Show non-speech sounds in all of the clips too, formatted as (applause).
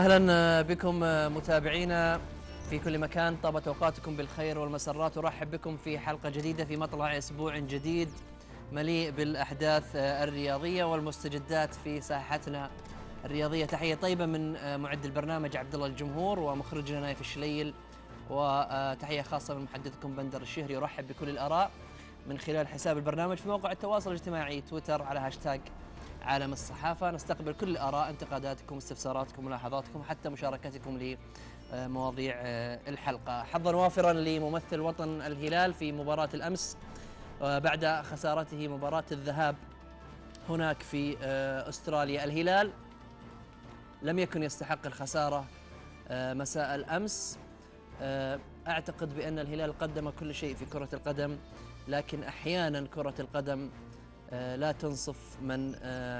أهلا بكم متابعينا في كل مكان. طابت أوقاتكم بالخير والمسرات. أرحب بكم في حلقة جديدة في مطلع أسبوع جديد مليء بالأحداث الرياضية والمستجدات في ساحتنا الرياضية. تحية طيبة من معد البرنامج عبد الله الجمهور ومخرجنا نايف الشليل وتحية خاصة من محدثكم بندر الشهري. يرحب بكل الآراء من خلال حساب البرنامج في موقع التواصل الاجتماعي تويتر على هاشتاج عالم الصحافة. نستقبل كل الآراء انتقاداتكم استفساراتكم ملاحظاتكم حتى مشاركتكم لمواضيع الحلقة. حظا وافرا لممثل وطن الهلال في مباراة الأمس بعد خسارته مباراة الذهاب هناك في أستراليا. الهلال لم يكن يستحق الخسارة مساء الأمس. أعتقد بأن الهلال قدم كل شيء في كرة القدم لكن أحيانا كرة القدم لا تنصف من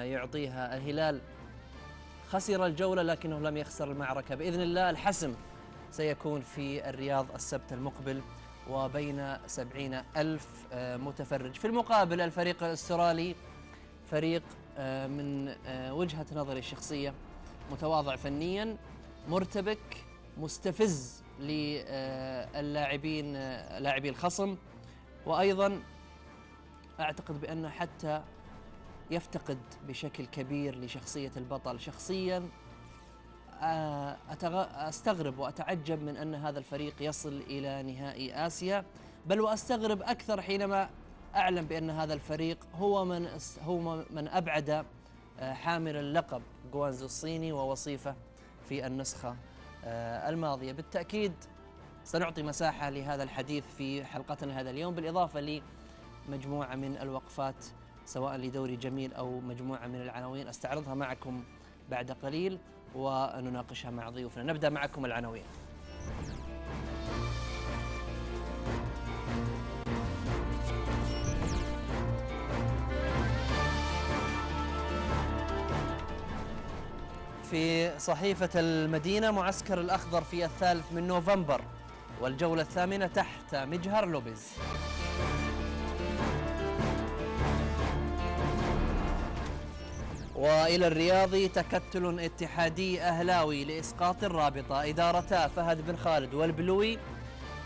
يعطيها الهلال. خسر الجولة لكنه لم يخسر المعركة. بإذن الله الحسم سيكون في الرياض السبت المقبل وبين سبعين ألف متفرج. في المقابل الفريق الأسترالي فريق من وجهة نظري الشخصية متواضع فنيا مرتبك مستفز للاعبين لاعبي الخصم وأيضا أعتقد بأنه حتى يفتقد بشكل كبير لشخصية البطل. شخصيا أستغرب وأتعجب من أن هذا الفريق يصل إلى نهائي آسيا. بل وأستغرب أكثر حينما أعلم بأن هذا الفريق هو من هو من أبعد حامل اللقب جوانزو الصيني ووصيفه في النسخة الماضية. بالتأكيد سنعطي مساحة لهذا الحديث في حلقتنا هذا اليوم. بالإضافة لي مجموعة من الوقفات سواء لدوري جميل أو مجموعة من العناوين. أستعرضها معكم بعد قليل ونناقشها مع ضيوفنا. نبدأ معكم العناوين. في صحيفة المدينة معسكر الأخضر في الثالث من نوفمبر والجولة الثامنة تحت مجهر لوبيز. وإلى الرياضي تكتل اتحادي أهلاوي لإسقاط الرابطة إدارتا فهد بن خالد والبلوي.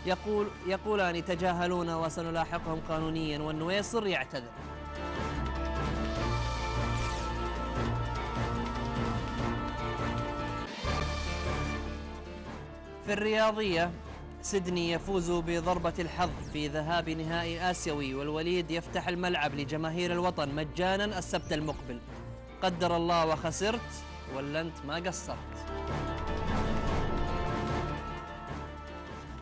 يقول يقولان تجاهلون وسنلاحقهم قانونيا والنويصر يعتذر. في الرياضية سيدني يفوز بضربة الحظ في ذهاب نهائي آسيوي والوليد يفتح الملعب لجماهير الوطن مجانا السبت المقبل. قدر الله وخسرت ولا أنت ما قصرت.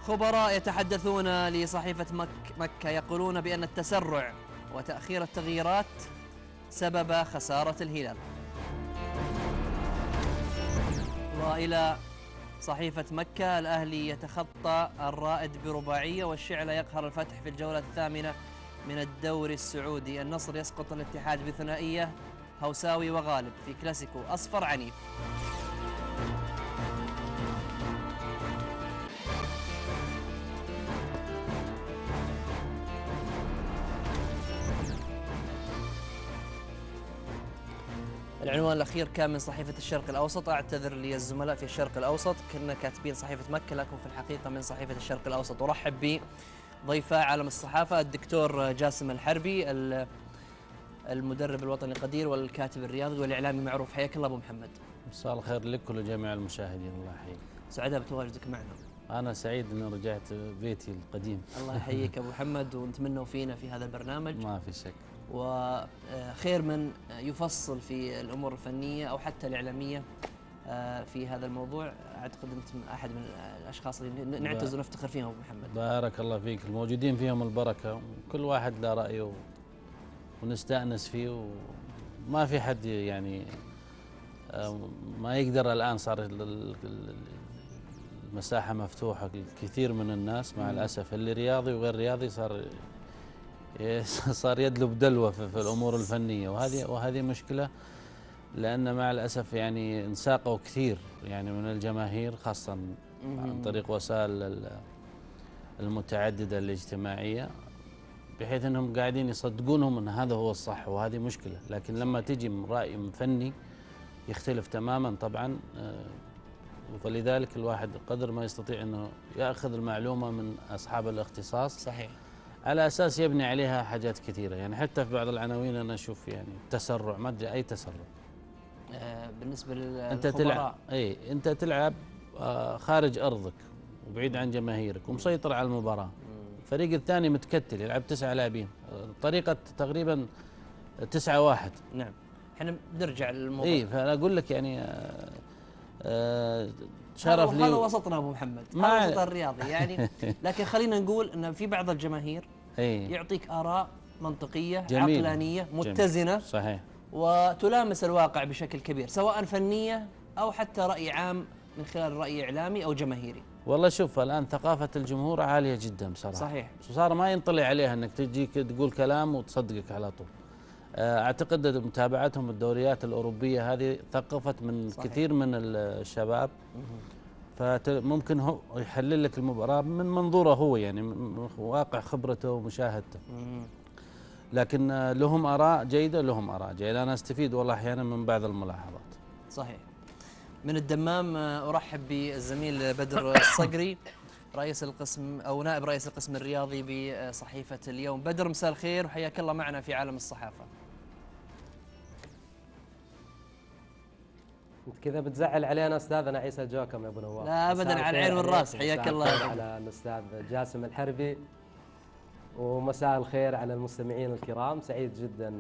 خبراء يتحدثون لصحيفة مك مكة يقولون بأن التسرع وتأخير التغييرات سبب خسارة الهلال. وإلى صحيفة مكة الأهلي يتخطى الرائد برباعية والشعلة يقهر الفتح في الجولة الثامنة من الدوري السعودي. النصر يسقط الاتحاد بثنائية هوساوي وغالب في كلاسيكو أصفر عنيف. العنوان الأخير كان من صحيفة الشرق الأوسط. أعتذر للزملاء في الشرق الأوسط. كنا كاتبين صحيفة مكة لكن في الحقيقة من صحيفة الشرق الأوسط. أرحب بضيفا عالم الصحافة الدكتور جاسم الحربي المدرب الوطني القدير والكاتب الرياضي والإعلامي معروف حياك الله أبو محمد. مساء الخير لك ولجميع المشاهدين الله يحييك. سعداء بتواجدك معنا. أنا سعيد إني رجعت بيتي القديم. الله يحييك أبو محمد ونتمنى فينا في هذا البرنامج. ما في شك. وخير من يفصل في الأمور الفنية أو حتى الإعلامية في هذا الموضوع أعتقد أنت أحد من الأشخاص اللي نعتز ونفتخر فيهم أبو محمد. بارك الله فيك الموجودين فيهم البركة وكل واحد له رأيه ونستأنس فيه وما في حد يعني ما يقدر الآن صار المساحة مفتوحة كثير من الناس مع الأسف. اللي رياضي وغير رياضي صار (laughs) صار يدلب دلوة في, في الأمور الفنية. وهذه وهذه مشكلة لأن مع الأسف يعني انساقوا كثير يعني من الجماهير خاصه عن طريق وسائل المتعددة الاجتماعية. بحيث انهم قاعدين يصدقونهم ان هذا هو الصح وهذه مشكلة. لكن لما تجي من رأي فني يختلف تماما طبعا فلذلك الواحد قدر ما يستطيع إنه يأخذ المعلومة من أصحاب الاختصاص. صحيح. على أساس يبني عليها حاجات كثيرة. يعني حتى في بعض العناوين أنا أشوف يعني تسرع ما أدري أي تسرع؟ آه، بالنسبة للخبراء أنت تلعب إي أنت تلعب آه، خارج أرضك وبعيد عن جماهيرك ومسيطر على المباراة. الفريق الثاني متكتل يلعب تسعة لاعبين. طريقة تقريبا تسعة واحد. نعم. إحنا بنرجع للموضوع. اي فأنا أقول لك يعني آه، آه، شرف لي. هذا وسطنا أبو محمد. ما- هذا وسط الرياضي. يعني (laughs) لكن خلينا نقول إن في بعض الجماهير اي يعطيك آراء منطقية جميل. عقلانية جميل. متزنة. صحيح. وتلامس الواقع بشكل كبير سواء فنية أو حتى رأي عام من خلال رأي إعلامي أو جماهيري. والله شوف الآن ثقافة الجمهور عالية جدا بصراحة. صحيح. صار ما ينطلع عليها إنك تجيك تقول كلام وتصدقك على طول. آه، أعتقد متابعتهم الدوريات الأوروبية هذه ثقفت من صحيح. كثير من الشباب. فممكن هو يحلل لك المباراة من منظوره هو يعني من واقع خبرته ومشاهدته. لكن آه، لهم آراء جيدة لهم آراء جيدة. أنا أستفيد والله أحيانا من بعض الملاحظات. صحيح. من الدمام آه، أرحب بالزميل بدر (coughs) الصقري رئيس القسم أو نائب رئيس القسم الرياضي بصحيفة اليوم. بدر مساء الخير وحياك الله معنا في عالم الصحافة. أنت كذا بتزعل علينا أستاذنا عيسى جوكم يا أبو نواف. لا مساء على العين والرأس، حياك الله. على الأستاذ جاسم الحربي. ومساء الخير على المستمعين الكرام. سعيد جدا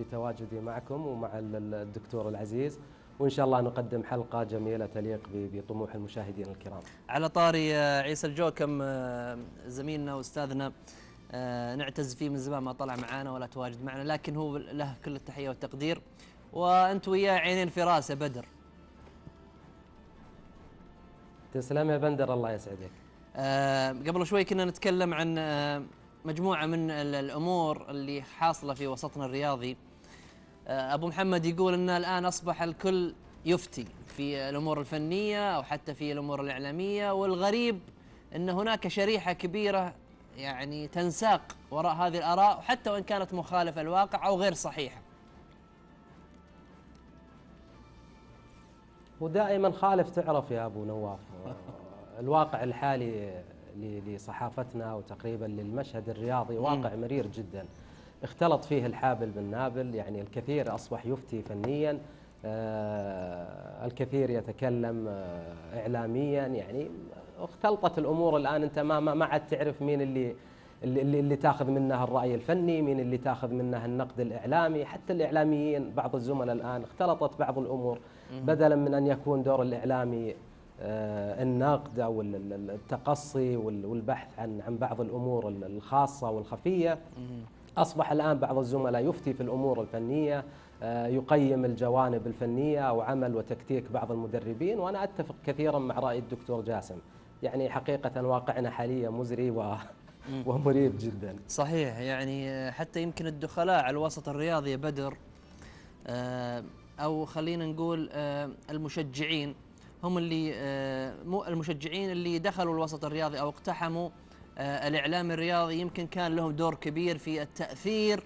بتواجدي معكم ومع ال- الدكتور العزيز. وإن شاء الله نقدم حلقة جميلة تليق بطموح المشاهدين الكرام. على طاري آه، عيسى الجوكم آه، زميلنا وأستاذنا آه، نعتز فيه من زمان ما طلع معانا ولا تواجد معنا لكن هو له كل التحية والتقدير. وأنت وياه عينين في راسه بدر. تسلم يا بندر الله يسعدك. قبل شوي كنا نتكلم عن مجموعة من ال- الأمور اللي حاصلة في وسطنا الرياضي. آه، أبو محمد يقول أن الآن أصبح الكل يفتي في الأمور الفنية أو حتى في الأمور الإعلامية والغريب أن هناك شريحة كبيرة يعني تنساق وراء هذه الآراء حتى وإن كانت مخالفة الواقع أو غير صحيحة. ودائما خالف تعرف يا أبو نواف. الواقع الحالي لصحافتنا وتقريبا للمشهد الرياضي واقع مرير جدا. اختلط فيه الحابل بالنابل يعني الكثير أصبح يفتي فنيا آه، الكثير يتكلم آه، اعلاميا يعني اختلطت الأمور الآن. أنت ما ما عاد تعرف مين اللي اللي, اللي تاخذ منها الرأي الفني مين اللي تاخذ منها النقد الإعلامي. حتى الإعلاميين بعض الزملاء الآن اختلطت بعض الأمور. بدلا من أن يكون دور الإعلامي آه، النقد أو ال- ال- التقصي وال- والبحث عن عن بعض الأمور ال- الخاصة والخفية. أصبح الآن بعض الزملاء يفتي في الأمور الفنية آه، يقيم الجوانب الفنية أو عمل وتكتيك بعض المدربين وأنا أتفق كثيرا مع رأي الدكتور جاسم. يعني حقيقة واقعنا حاليا مزري و ومريب جدا. صحيح يعني حتى يمكن الدخلاء على الوسط الرياضي يا بدر آه، أو خلينا نقول آه، المشجعين هم اللي مو المشجعين اللي دخلوا الوسط الرياضي أو اقتحموا آه، الإعلام الرياضي يمكن كان لهم دور كبير في التأثير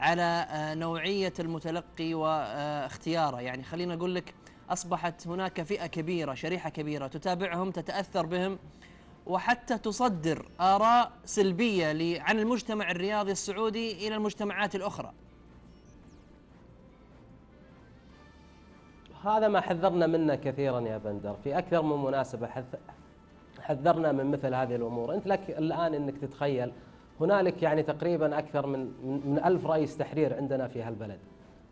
على آه، نوعية المتلقي واختياره. يعني خلينا أقول لك أصبحت هناك فئة كبيرة شريحة كبيرة تتابعهم تتأثر بهم وحتى تصدر آراء سلبية عن المجتمع الرياضي السعودي إلى المجتمعات الأخرى. هذا ما حذرنا منه كثيرا يا بندر. في أكثر من مناسبة حذ- حذرنا من مثل هذه الأمور. أنت لك الآن إنك تتخيل هنالك يعني تقريبا أكثر من من من ألف رئيس تحرير عندنا في هالبلد.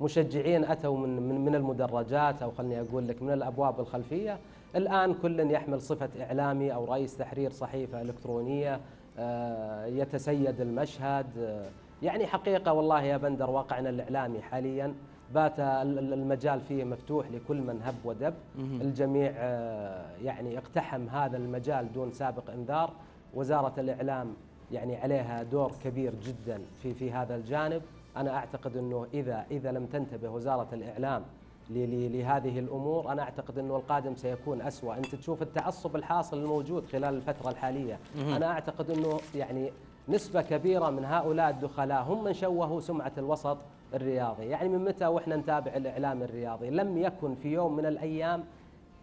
مشجعين أتوا من من من المدرجات أو خلني أقول لك من الأبواب الخلفية. الآن كل يحمل صفة إعلامي أو رئيس تحرير صحيفة إلكترونية آه، يتسيد المشهد. آه، يعني حقيقة والله يا بندر واقعنا الإعلامي حاليا. بات ال- ال- المجال فيه مفتوح لكل من هب ودب. الجميع آه، يعني اقتحم هذا المجال دون سابق انذار. وزارة الإعلام يعني عليها دور كبير جدا في في هذا الجانب. أنا أعتقد إنه اذا إذا لم تنتبه وزارة الإعلام لهذه الأمور أنا أعتقد إنه القادم سيكون أسوأ. أنت تشوف التعصب الحاصل الموجود خلال الفترة الحالية. أنا أعتقد إنه يعني نسبة كبيرة من هؤلاء الدخلاء هم من شوهوا سمعة الوسط. الرياضي. يعني من متى وإحنا نتابع الإعلام الرياضي؟ لم يكن في يوم من الأيام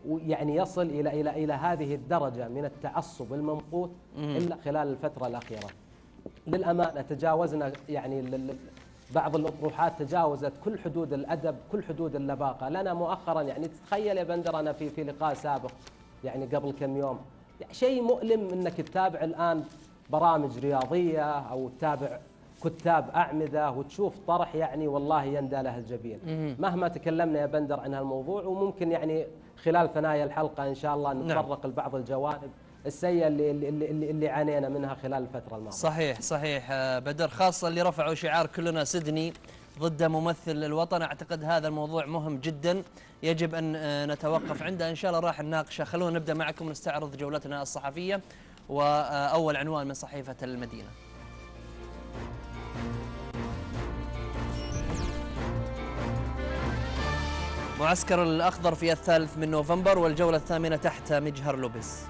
ويعني يصل إلى إلى إلى هذه الدرجة من التعصب الممقوت إلا خلال الفترة الأخيرة. للأمانة تجاوزنا يعني بعض الأطروحات تجاوزت كل حدود الأدب، كل حدود اللباقة، لنا مؤخرا يعني تتخيل يا بندر أنا في في لقاء سابق يعني قبل كم يوم يعني شيء مؤلم إنك تتابع الآن برامج رياضية أو تتابع كتاب أعمدة وتشوف طرح يعني والله يندى له الجبين. مهما تكلمنا يا بندر عن هالموضوع وممكن يعني خلال ثنايا الحلقة إن شاء الله نتطرق لبعض الجوانب السيئة اللي اللي, اللي, اللي عانينا منها خلال الفترة الماضية. صحيح صحيح آه، بدر. خاصة اللي رفعوا شعار كلنا سيدني ضد ممثل الوطن. أعتقد هذا الموضوع مهم جدا. يجب أن آه، نتوقف عنده. إن شاء الله راح نناقشه. خلونا نبدأ معكم نستعرض جولتنا الصحفية وأول عنوان من صحيفة المدينة. معسكر الأخضر في الثالث من نوفمبر والجولة الثامنة تحت مجهر لوبيز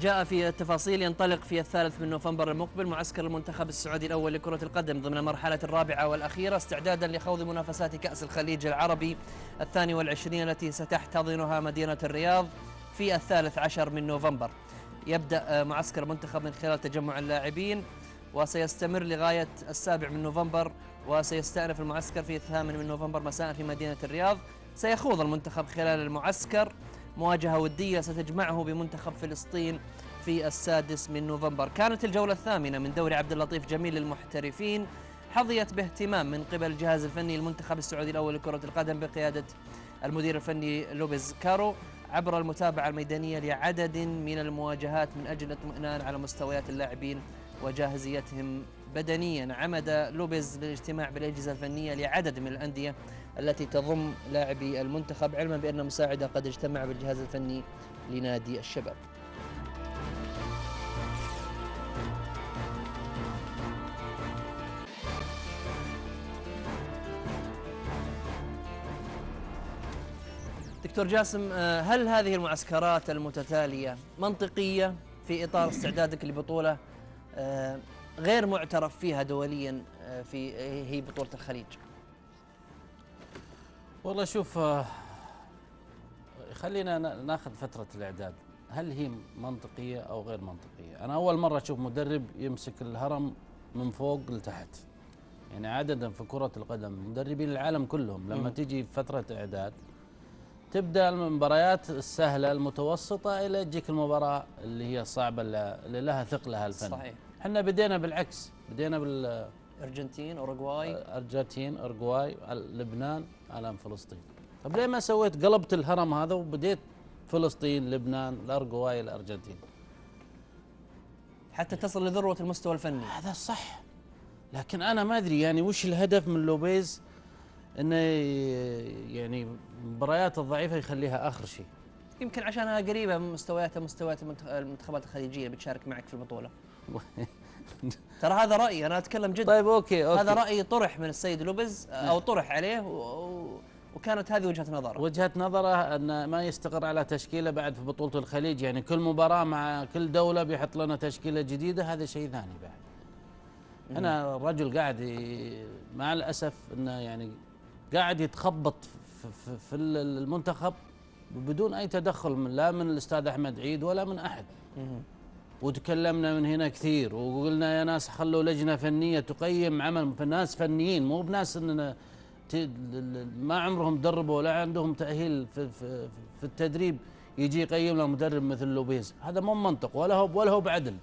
جاء في التفاصيل ينطلق في الثالث من نوفمبر المقبل معسكر المنتخب السعودي الأول لكرة القدم ضمن المرحلة الرابعة والأخيرة استعدادا لخوض منافسات كأس الخليج العربي الثاني والعشرين التي ستحتضنها مدينة الرياض. في الثالث عشر من نوفمبر. يبدأ آه، معسكر المنتخب من خلال تجمع اللاعبين وسيستمر لغاية السابع من نوفمبر وسيستأنف المعسكر في الثامن من نوفمبر مساء في مدينة الرياض. سيخوض المنتخب خلال المعسكر مواجهة ودية ستجمعه بمنتخب فلسطين في السادس من نوفمبر. كانت الجولة الثامنة من دوري عبد اللطيف جميل للمحترفين. حظيت باهتمام من قبل الجهاز الفني المنتخب السعودي الأول لكرة القدم بقيادة المدير الفني لوبيز كارو. عبر المتابعة الميدانية لعدد من المواجهات من أجل الاطمئنان على مستويات اللاعبين وجاهزيتهم بدنيا. عمد لوبيز للاجتماع بالأجهزة الفنية لعدد من الأندية التي تضم لاعبي المنتخب علما بأن مساعدة قد اجتمع بالجهاز الفني لنادي الشباب. دكتور جاسم آه، هل هذه المعسكرات المتتالية منطقية في إطار استعدادك لبطولة؟ آه، غير معترف فيها دوليا آه، في هي بطولة الخليج؟ والله شوف خلينا نا- ناخذ فترة الإعداد. هل هي منطقية أو غير منطقية؟ أنا أول مرة أشوف مدرب يمسك الهرم من فوق لتحت. يعني عادة في كرة القدم مدربين العالم كلهم لما. تيجي فترة إعداد تبدأ المباريات السهلة المتوسطة إلى تجيك المباراة اللي هي الصعبة اللي لها ثقلها الفني صحيح. إحنا بدينا بالعكس بدينا بال أرجنتين أوروغواي. أرجنتين اورجواي لبنان الآن فلسطين. طب ليه ما سويت قلبت الهرم هذا وبديت فلسطين لبنان الارجواي الأرجنتين؟ حتى تصل لذروة المستوى الفني. هذا صح لكن أنا ما أدري يعني وش الهدف من لوبيز؟ إنه يعني المباريات الضعيفة يخليها آخر شيء. يمكن عشانها قريبة من مستويات مستويات المنتخ- المنتخبات الخليجية بتشارك معك في البطولة. (laughs) ترى هذا رأيي أنا أتكلم جد. طيب okay okay. هذا رأي طرح من السيد لوبز أو طرح عليه و... وكانت هذه وجهة نظره. وجهة نظره أن ما يستقر على تشكيلة بعد في بطولة الخليج. يعني كل مباراة مع كل دولة بيحط لنا تشكيلة جديدة هذا شيء ثاني بعد. هنا الرجل قاعد مع الأسف أنه يعني قاعد يتخبط في, المنتخب بدون أي تدخل من لا من الأستاذ أحمد عيد ولا من أحد. وتكلمنا من هنا كثير وقلنا يا ناس خلوا لجنة فنية تقيم عمل ناس فنيين مو بناس اننا ما عمرهم دربوا ولا عندهم تأهيل في, في, في التدريب يجي يقيم له مدرب مثل لوبيز. هذا مو منطق ولا هو ولا هو بعدل.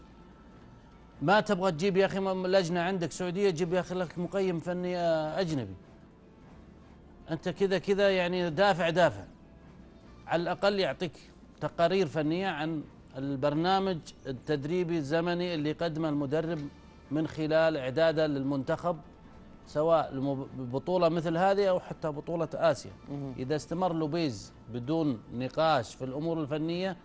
ما تبغى تجيب يا أخي لجنة عندك سعودية جيب يا أخي لك مقيم فني أجنبي. أنت كذا كذا يعني دافع دافع. على الأقل يعطيك تقارير فنية عن البرنامج التدريبي الزمني اللي يقدمه المدرب من خلال إعداده للمنتخب سواء بطولة مثل هذه أو حتى بطولة آسيا. إذا استمر لوبيز بدون نقاش في الأمور الفنية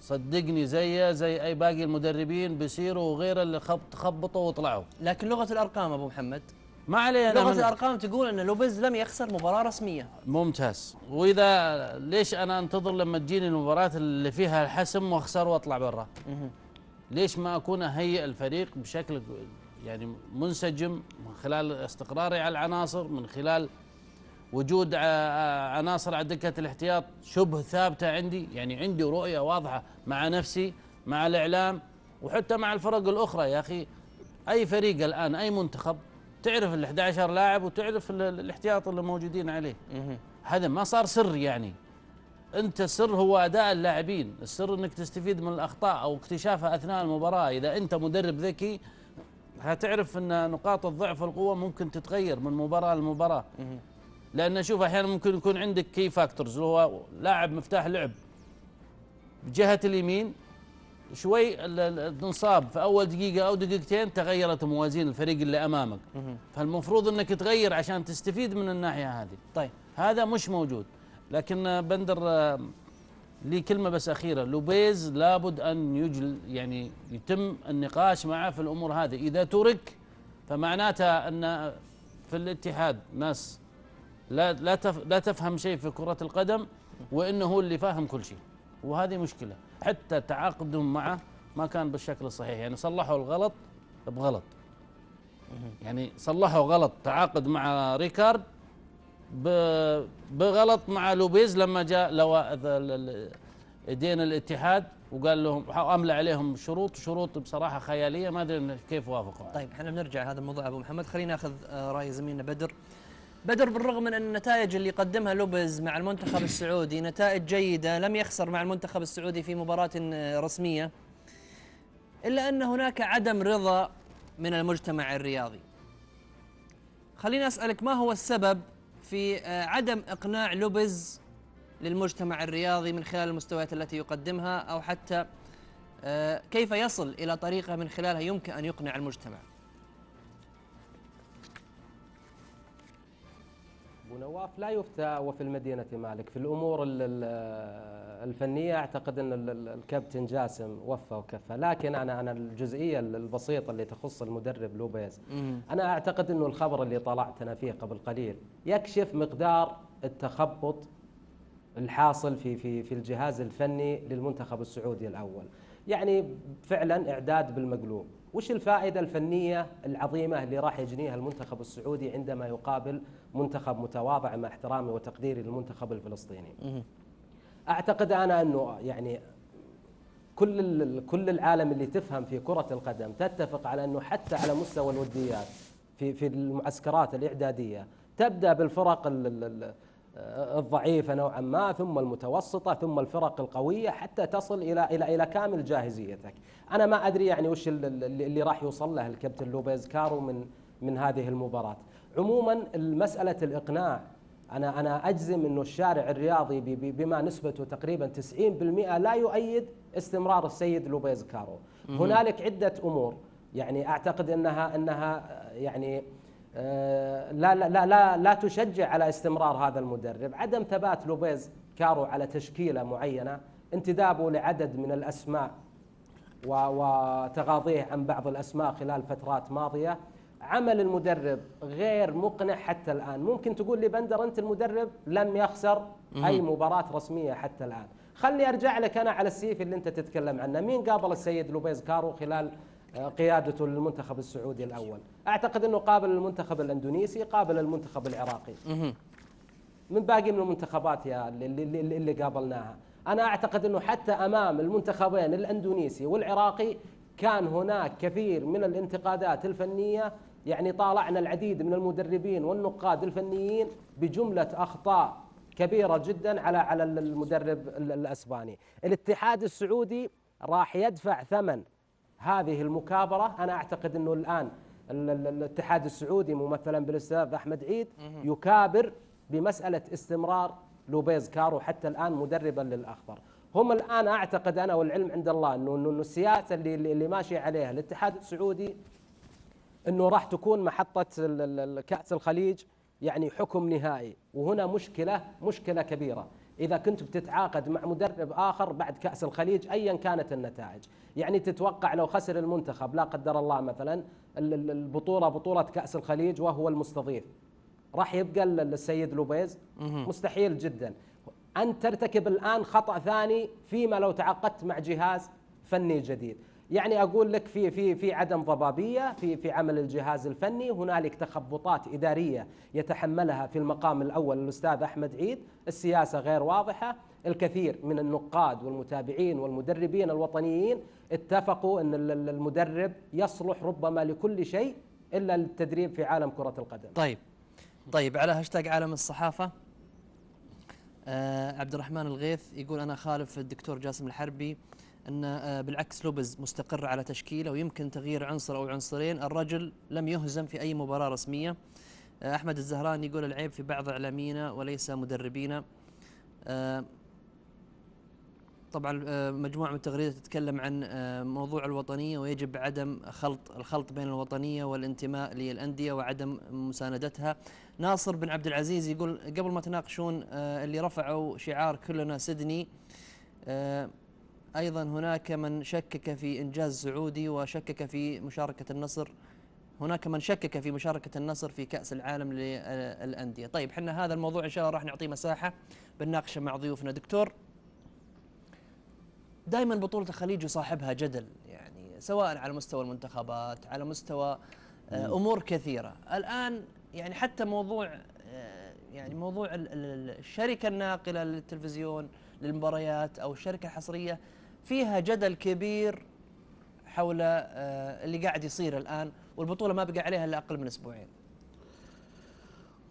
صدقني زيه زي أي باقي المدربين بيصيروا وغيره اللي خب- خبطوا وطلعوا. لكن لغة الأرقام أبو محمد ما علي أنا لغة من- الأرقام تقول إن لوبيز لم يخسر مباراة رسمية. ممتاز. وإذا ليش أنا أنتظر لما تجيني المباراة اللي فيها الحسم وأخسر وأطلع برا؟ ليش ما أكون أهيئ الفريق بشكل يعني منسجم من خلال استقراري على العناصر من خلال وجود عناصر على دكة الاحتياط شبه ثابتة عندي؟ يعني عندي رؤية واضحة مع نفسي مع الإعلام وحتى مع الفرق الأخرى. يا أخي أي فريق الآن أي منتخب تعرف ال 11 لاعب وتعرف ال- ال- الاحتياط اللي موجودين عليه. هذا ما صار سر يعني. أنت السر هو أداء اللاعبين. السر إنك تستفيد من الأخطاء أو اكتشافها أثناء المباراة. إذا أنت مدرب ذكي هتعرف إن نقاط الضعف والقوة ممكن تتغير من مباراة لمباراة. لأن شوف أحيانا ممكن يكون عندك key factors هو لاعب مفتاح لعب. بجهة اليمين شوي تنصاب في أول دقيقة أو دقيقتين تغيرت موازين الفريق اللي أمامك. فالمفروض إنك تغير عشان تستفيد من الناحية هذه. طيب. هذا مش موجود. لكن بندر آه، لي كلمة بس أخيرة. لوبيز لابد أن يجل يعني يتم النقاش معه في الأمور هذه. إذا ترك فمعناتها أن في الاتحاد ناس لا لا تف لا تفهم شيء في كرة القدم وإنه هو اللي فاهم كل شيء. وهذه مشكلة. حتى تعاقدهم معه ما كان بالشكل الصحيح. يعني صلحوا الغلط بغلط. يعني صلحوا غلط تعاقد مع ريكارد بغلط مع لوبيز لما جاء لوى ايدين الاتحاد وقال لهم املى عليهم شروط شروط بصراحة خيالية ما أدري كيف وافقوا. طيب إحنا بنرجع لهذا الموضوع أبو محمد. خلينا ناخذ آه، رأي زميلنا بدر. بدر بالرغم من ان النتائج اللي قدمها لوبيز مع المنتخب السعودي نتائج جيدة لم يخسر مع المنتخب السعودي في مباراة آه، رسمية إلا أن هناك عدم رضا من المجتمع الرياضي. خليني أسألك ما هو السبب في آه، عدم إقناع لوبيز للمجتمع الرياضي من خلال المستويات التي يقدمها أو حتى آه، كيف يصل إلى طريقة من خلالها يمكن أن يقنع المجتمع؟ ابو نواف لا يفتى وفي المدينة مالك. في الأمور ال- ال- الفنية أعتقد إن ال- ال- الكابتن جاسم وفى وكفى. لكن أنا أنا الجزئية البسيطة اللي تخص المدرب لوبيز أنا أعتقد إنه الخبر اللي طلعتنا فيه قبل قليل يكشف مقدار التخبط الحاصل في في في الجهاز الفني للمنتخب السعودي الأول. يعني فعلا إعداد بالمقلوب. وش الفائدة الفنية العظيمة اللي راح يجنيها المنتخب السعودي عندما يقابل منتخب متواضع مع احترامي وتقديري للمنتخب الفلسطيني؟ أعتقد أنا أنه يعني كل كل العالم اللي تفهم في كرة القدم تتفق على أنه حتى على مستوى الوديات في في المعسكرات الإعدادية تبدأ بالفرق ال- ال- ال- الضعيفة نوعا ما ثم المتوسطة ثم الفرق القوية حتى تصل إلى إلى إلى كامل جاهزيتك. أنا ما أدري يعني وش ال- ال- اللي راح يوصل له الكابتن لوبيز كارو من من هذه المباراة. عموما مسألة الإقناع أنا أنا أجزم إنه الشارع الرياضي بما نسبته تقريبا 90% لا يؤيد استمرار السيد لوبيز كارو هنالك عدة أمور يعني أعتقد أنها أنها آه، يعني آه، لا لا لا لا, لا تشجع على استمرار هذا المدرب. عدم ثبات لوبيز كارو على تشكيلة معينة انتدابه لعدد من الأسماء وتغاضيه عن بعض الأسماء خلال فترات ماضية. عمل المدرب غير مقنع حتى الآن. ممكن تقول لي بندر أنت المدرب لم يخسر أي مباراة رسمية حتى الآن. خلني أرجع لك أنا على السيف اللي أنت تتكلم عنه. مين قابل السيد لوبيز كارو خلال آه، قيادته للمنتخب السعودي الأول. أعتقد إنه قابل المنتخب الإندونيسي قابل المنتخب العراقي. من باقي من المنتخبات يا اللي, اللي, اللي, قابلناها. أنا أعتقد إنه حتى أمام المنتخبين الإندونيسي والعراقي كان هناك كثير من الانتقادات الفنية. يعني طالعنا العديد من المدربين والنقاد الفنيين بجملة أخطاء كبيرة جدا على على المدرب ال- الأسباني. الاتحاد السعودي راح يدفع ثمن هذه المكابرة أنا أعتقد إنه الآن ال- ال- الاتحاد السعودي ممثلا بالأستاذ أحمد عيد يكابر بمسألة استمرار لوبيز كارو حتى الآن مدربا للأخضر. هم الآن أعتقد أنا والعلم عند الله انه انه السياسة اللي اللي ماشي عليها الاتحاد السعودي إنه راح تكون محطة كأس الخليج يعني حكم نهائي. وهنا مشكله مشكلة كبيرة. إذا كنت بتتعاقد مع مدرب آخر بعد كأس الخليج ايا كانت النتائج. يعني تتوقع لو خسر المنتخب لا قدر الله مثلا البطولة بطولة كأس الخليج وهو المستضيف. راح يبقى السيد لوبيز؟ مستحيل جدا. أنت ترتكب الآن خطأ ثاني فيما لو تعاقدت مع جهاز فني جديد. يعني أقول لك في في في عدم ضبابية في في عمل الجهاز الفني هنالك تخبطات إدارية يتحملها في المقام الأول الأستاذ أحمد عيد. السياسة غير واضحة الكثير من النقاد والمتابعين والمدربين الوطنيين اتفقوا إن المدرب يصلح ربما لكل شيء إلا للتدريب في عالم كرة القدم. طيب طيب على هاشتاج عالم الصحافة آه عبد الرحمن الغيث يقول أنا خالف الدكتور جاسم الحربي أن آه، بالعكس لوبز مستقر على تشكيله ويمكن تغيير عنصر أو عنصرين الرجل لم يهزم في أي مباراة رسمية. آه، أحمد الزهراني يقول العيب في بعض اعلامينا وليس مدربينا آه، طبعا مجموعة من التغريدات تتكلم عن موضوع الوطنية ويجب عدم خلط الخلط بين الوطنية والانتماء للأندية وعدم مساندتها. ناصر بن عبد العزيز يقول قبل ما تناقشون اللي رفعوا شعار كلنا سيدني أيضا هناك من شكك في إنجاز سعودي وشكك في مشاركة النصر. هناك من شكك في مشاركة النصر في كأس العالم للأندية. طيب إحنا هذا الموضوع إن شاء الله راح نعطيه مساحة بنناقشه مع ضيوفنا. دكتور دائما بطولة الخليج يصاحبها جدل يعني سواء على مستوى المنتخبات على مستوى آه، أمور كثيرة. الآن يعني حتى موضوع آه، يعني موضوع الشركة الناقلة للتلفزيون للمباريات أو الشركة الحصرية فيها جدل كبير حول آه، اللي قاعد يصير الآن والبطولة ما بقى عليها إلا أقل من أسبوعين.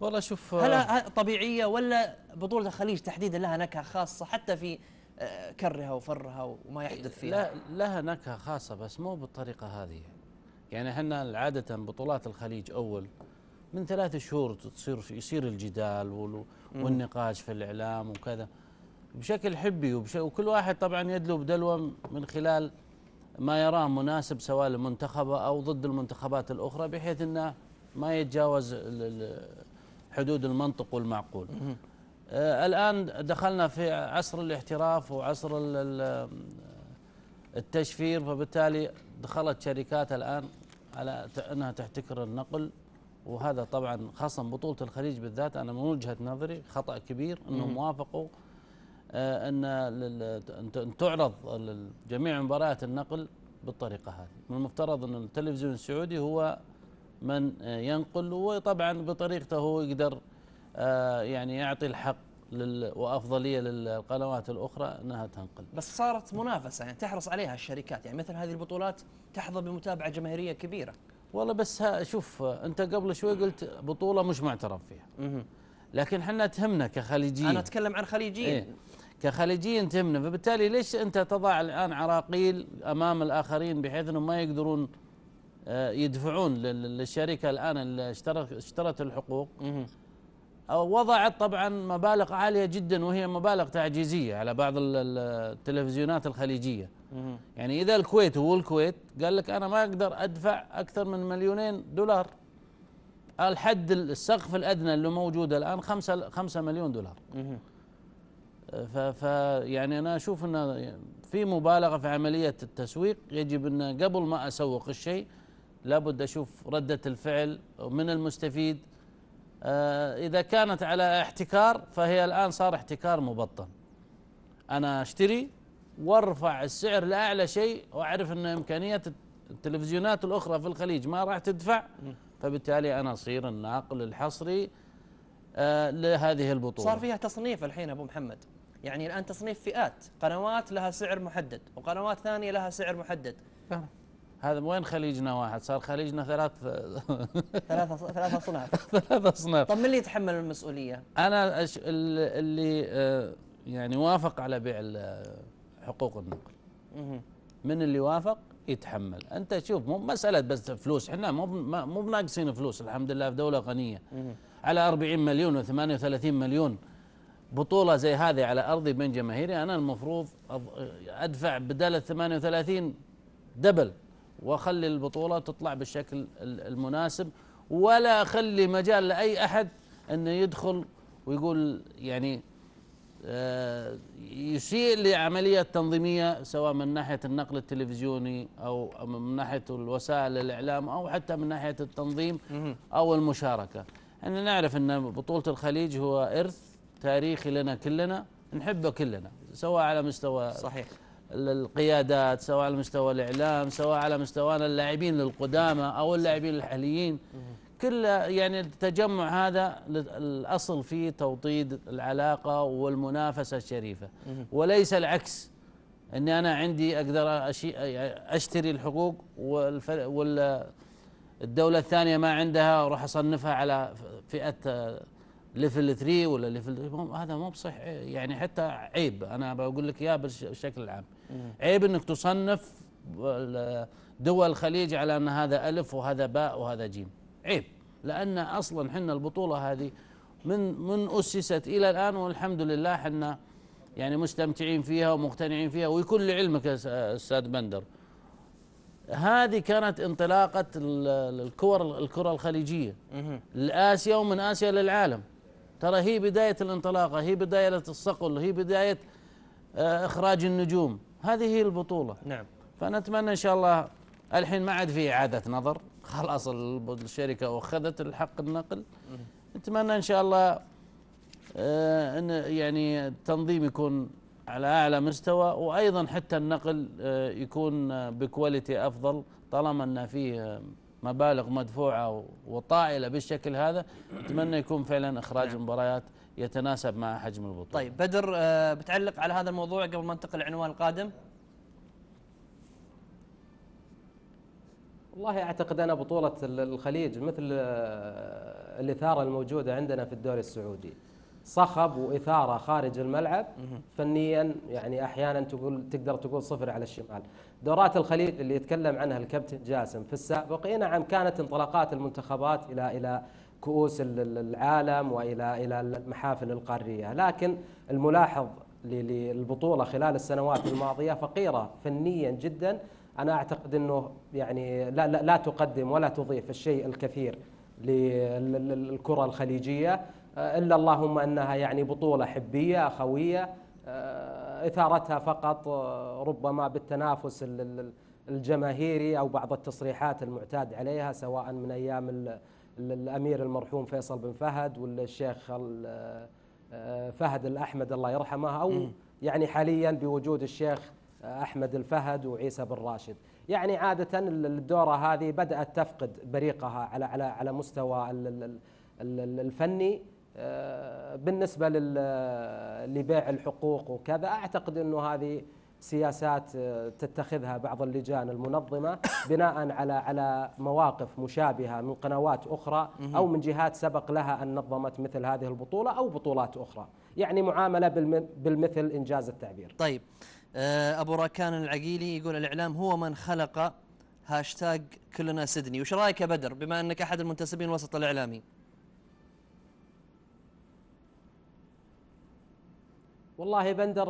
والله شوف هل آه، طبيعية ولا بطولة الخليج تحديدا لها نكهة خاصة حتى في آه، كرها وفرها وما يحدث فيها؟ لا لها نكهة خاصة بس مو بالطريقة هذه. يعني إحنا عادة بطولات الخليج أول من ثلاث شهور تصير يصير الجدال والنقاش في الإعلام وكذا. بشكل حبي وكل واحد طبعا يدلو بدلوة من خلال ما يراه مناسب سواء لمنتخبه أو ضد المنتخبات الأخرى بحيث إنه ما يتجاوز حدود المنطق والمعقول. آه الآن دخلنا في عصر الاحتراف وعصر التشفير فبالتالي دخلت شركات الآن على إنها تحتكر النقل وهذا طبعا خاصه بطولة الخليج بالذات. أنا من وجهة نظري خطأ كبير إنهم وافقوا. آه، أن تعرض جميع مباريات النقل بالطريقة هذه من المفترض أن التلفزيون السعودي هو من آه، ينقل وطبعا بطريقته هو يقدر آه، يعني يعطي الحق وأفضلية للقنوات الأخرى أنها تنقل. بس صارت منافسة يعني تحرص عليها الشركات يعني مثل هذه البطولات تحظى بمتابعة جماهيرية كبيرة. والله بس شوف أنت قبل شوي قلت بطولة مش معترف فيها. لكن إحنا تهمنا كخليجيين. أنا أتكلم عن خليجيين. إيه؟ كخليجيين تهمنا. فبالتالي ليش أنت تضع الآن عراقيل أمام الآخرين بحيث أنهم ما يقدرون آه، يدفعون للشركة الآن اللي اشترت اشترت الحقوق؟ وضعت طبعا مبالغ عالية جدا وهي مبالغ تعجيزية على بعض التلفزيونات الخليجية. يعني إذا الكويت هو الكويت قال لك أنا ما أقدر أدفع أكثر من مليونين دولار. الحد السقف الأدنى اللي موجود الآن خمسة خمسة مليون دولار. ف يعني أنا أشوف إن في مبالغة في عملية التسويق يجب إن قبل ما أسوق الشيء لابد أشوف ردة الفعل من المستفيد. آه، إذا كانت على احتكار فهي الآن صار احتكار مبطن. أنا أشتري وأرفع السعر لأعلى شيء وأعرف إن امكانيه التلفزيونات الأخرى في الخليج ما راح تدفع فبالتالي أنا أصير الناقل الحصري آه، لهذه البطولة. صار فيها تصنيف الحين أبو محمد. يعني الآن تصنيف فئات. قنوات لها سعر محدد وقنوات ثانية لها سعر محدد. هذا وين خليجنا واحد؟ صار خليجنا ثلاث ثلاث ثلاث اصناف ثلاث اصناف طب من اللي يتحمل المسؤولية؟ أنا أش... اللي آه، يعني وافق على بيع حقوق النقل. من اللي وافق؟ يتحمل. أنت شوف مو مسألة بس فلوس. إحنا مو مو بناقصين فلوس الحمد لله في دولة غنية. على 40 مليون و38 مليون بطولة زي هذه على أرضي بين جماهيري أنا المفروض أدفع بدال ال 38 دبل وأخلي البطولة تطلع بالشكل المناسب ولا أخلي مجال لأي أحد أنه يدخل ويقول يعني آه، يسيء لعملية تنظيمية سواء من ناحية النقل التلفزيوني أو من ناحية الوسائل الإعلام أو حتى من ناحية التنظيم أو المشاركة. إحنا نعرف أن بطولة الخليج هو إرث تاريخي لنا كلنا نحبه كلنا سواء على مستوى صحيح. القيادات سواء على مستوى الإعلام سواء على مستوى اللاعبين القدامى أو اللاعبين الحاليين. كل يعني التجمع هذا الأصل فيه توطيد العلاقة والمنافسة الشريفة. وليس العكس. أني أنا عندي أقدر أشتري الحقوق والدولة الثانية ما عندها وراح أصنفها على فئة level 3 ولا level هذا مو بصح. يعني حتى عيب. أنا بقول لك اياه بالشكل العام عيب إنك تصنف دول الخليج على أن هذا ألف وهذا باء وهذا جيم. عيب. لأن أصلا حنا البطولة هذه من من أسست إلى الآن والحمد لله حنا يعني مستمتعين فيها ومقتنعين فيها ويكون لعلمك أستاذ بندر. هذه كانت انطلاقة الكور الكرة الخليجية. لآسيا ومن آسيا للعالم. ترى هي بداية الانطلاقة هي بداية الصقل هي بداية آه، إخراج النجوم. هذه هي البطولة. نعم. فنتمنى إن شاء الله الحين ما عاد في إعادة نظر. خلاص الشركة أخذت الحق النقل. نتمنى إن شاء الله آه، إن يعني التنظيم يكون على أعلى مستوى وأيضا حتى النقل آه، يكون بكواليتي أفضل طالما إن فيه مبالغ مدفوعة وطائلة بالشكل هذا أتمنى يكون فعلا إخراج نعم. المباريات يتناسب مع حجم البطولة. طيب بدر آه، بتعلق على هذا الموضوع قبل ما ننتقل للعنوان القادم؟ والله أعتقد أنا بطولة الخليج مثل آه، الإثارة الموجودة عندنا في الدوري السعودي. صخب وإثارة خارج الملعب فنيا يعني أحيانا تقول تقدر تقول صفر على الشمال. دورات الخليج اللي يتكلم عنها الكابتن جاسم في السابق أي نعم كانت انطلاقات المنتخبات إلى إلى كؤوس العالم والى إلى المحافل القارية. لكن الملاحظ للبطولة خلال السنوات الماضية فقيرة فنيا جدا. أنا أعتقد إنه يعني لا لا, لا تقدم ولا تضيف الشيء الكثير للكرة الخليجية. إلا اللهم أنها يعني بطولة حبية أخوية آه، إثارتها فقط آه، ربما بالتنافس الجماهيري أو بعض التصريحات المعتاد عليها سواء من أيام الأمير المرحوم فيصل بن فهد والشيخ آه، فهد الأحمد الله يرحمه أو يعني حاليا بوجود الشيخ أحمد الفهد وعيسى بن راشد. يعني عادة الدورة هذه بدأت تفقد بريقها على على على مستوى الفني. بالنسبة لبيع الحقوق وكذا أعتقد أنه هذه سياسات آه، تتخذها بعض اللجان المنظمة (coughs) بناء على على مواقف مشابهة من قنوات أخرى أو من جهات سبق لها أن نظمت مثل هذه البطولة أو بطولات أخرى. يعني معاملة بالمثل إن جاز التعبير. طيب آه، أبو راكان العقيلي يقول الإعلام هو من خلق هاشتاج كلنا سدني. وش رأيك يا بدر؟ بما أنك أحد المنتسبين الوسط الإعلامي. والله بندر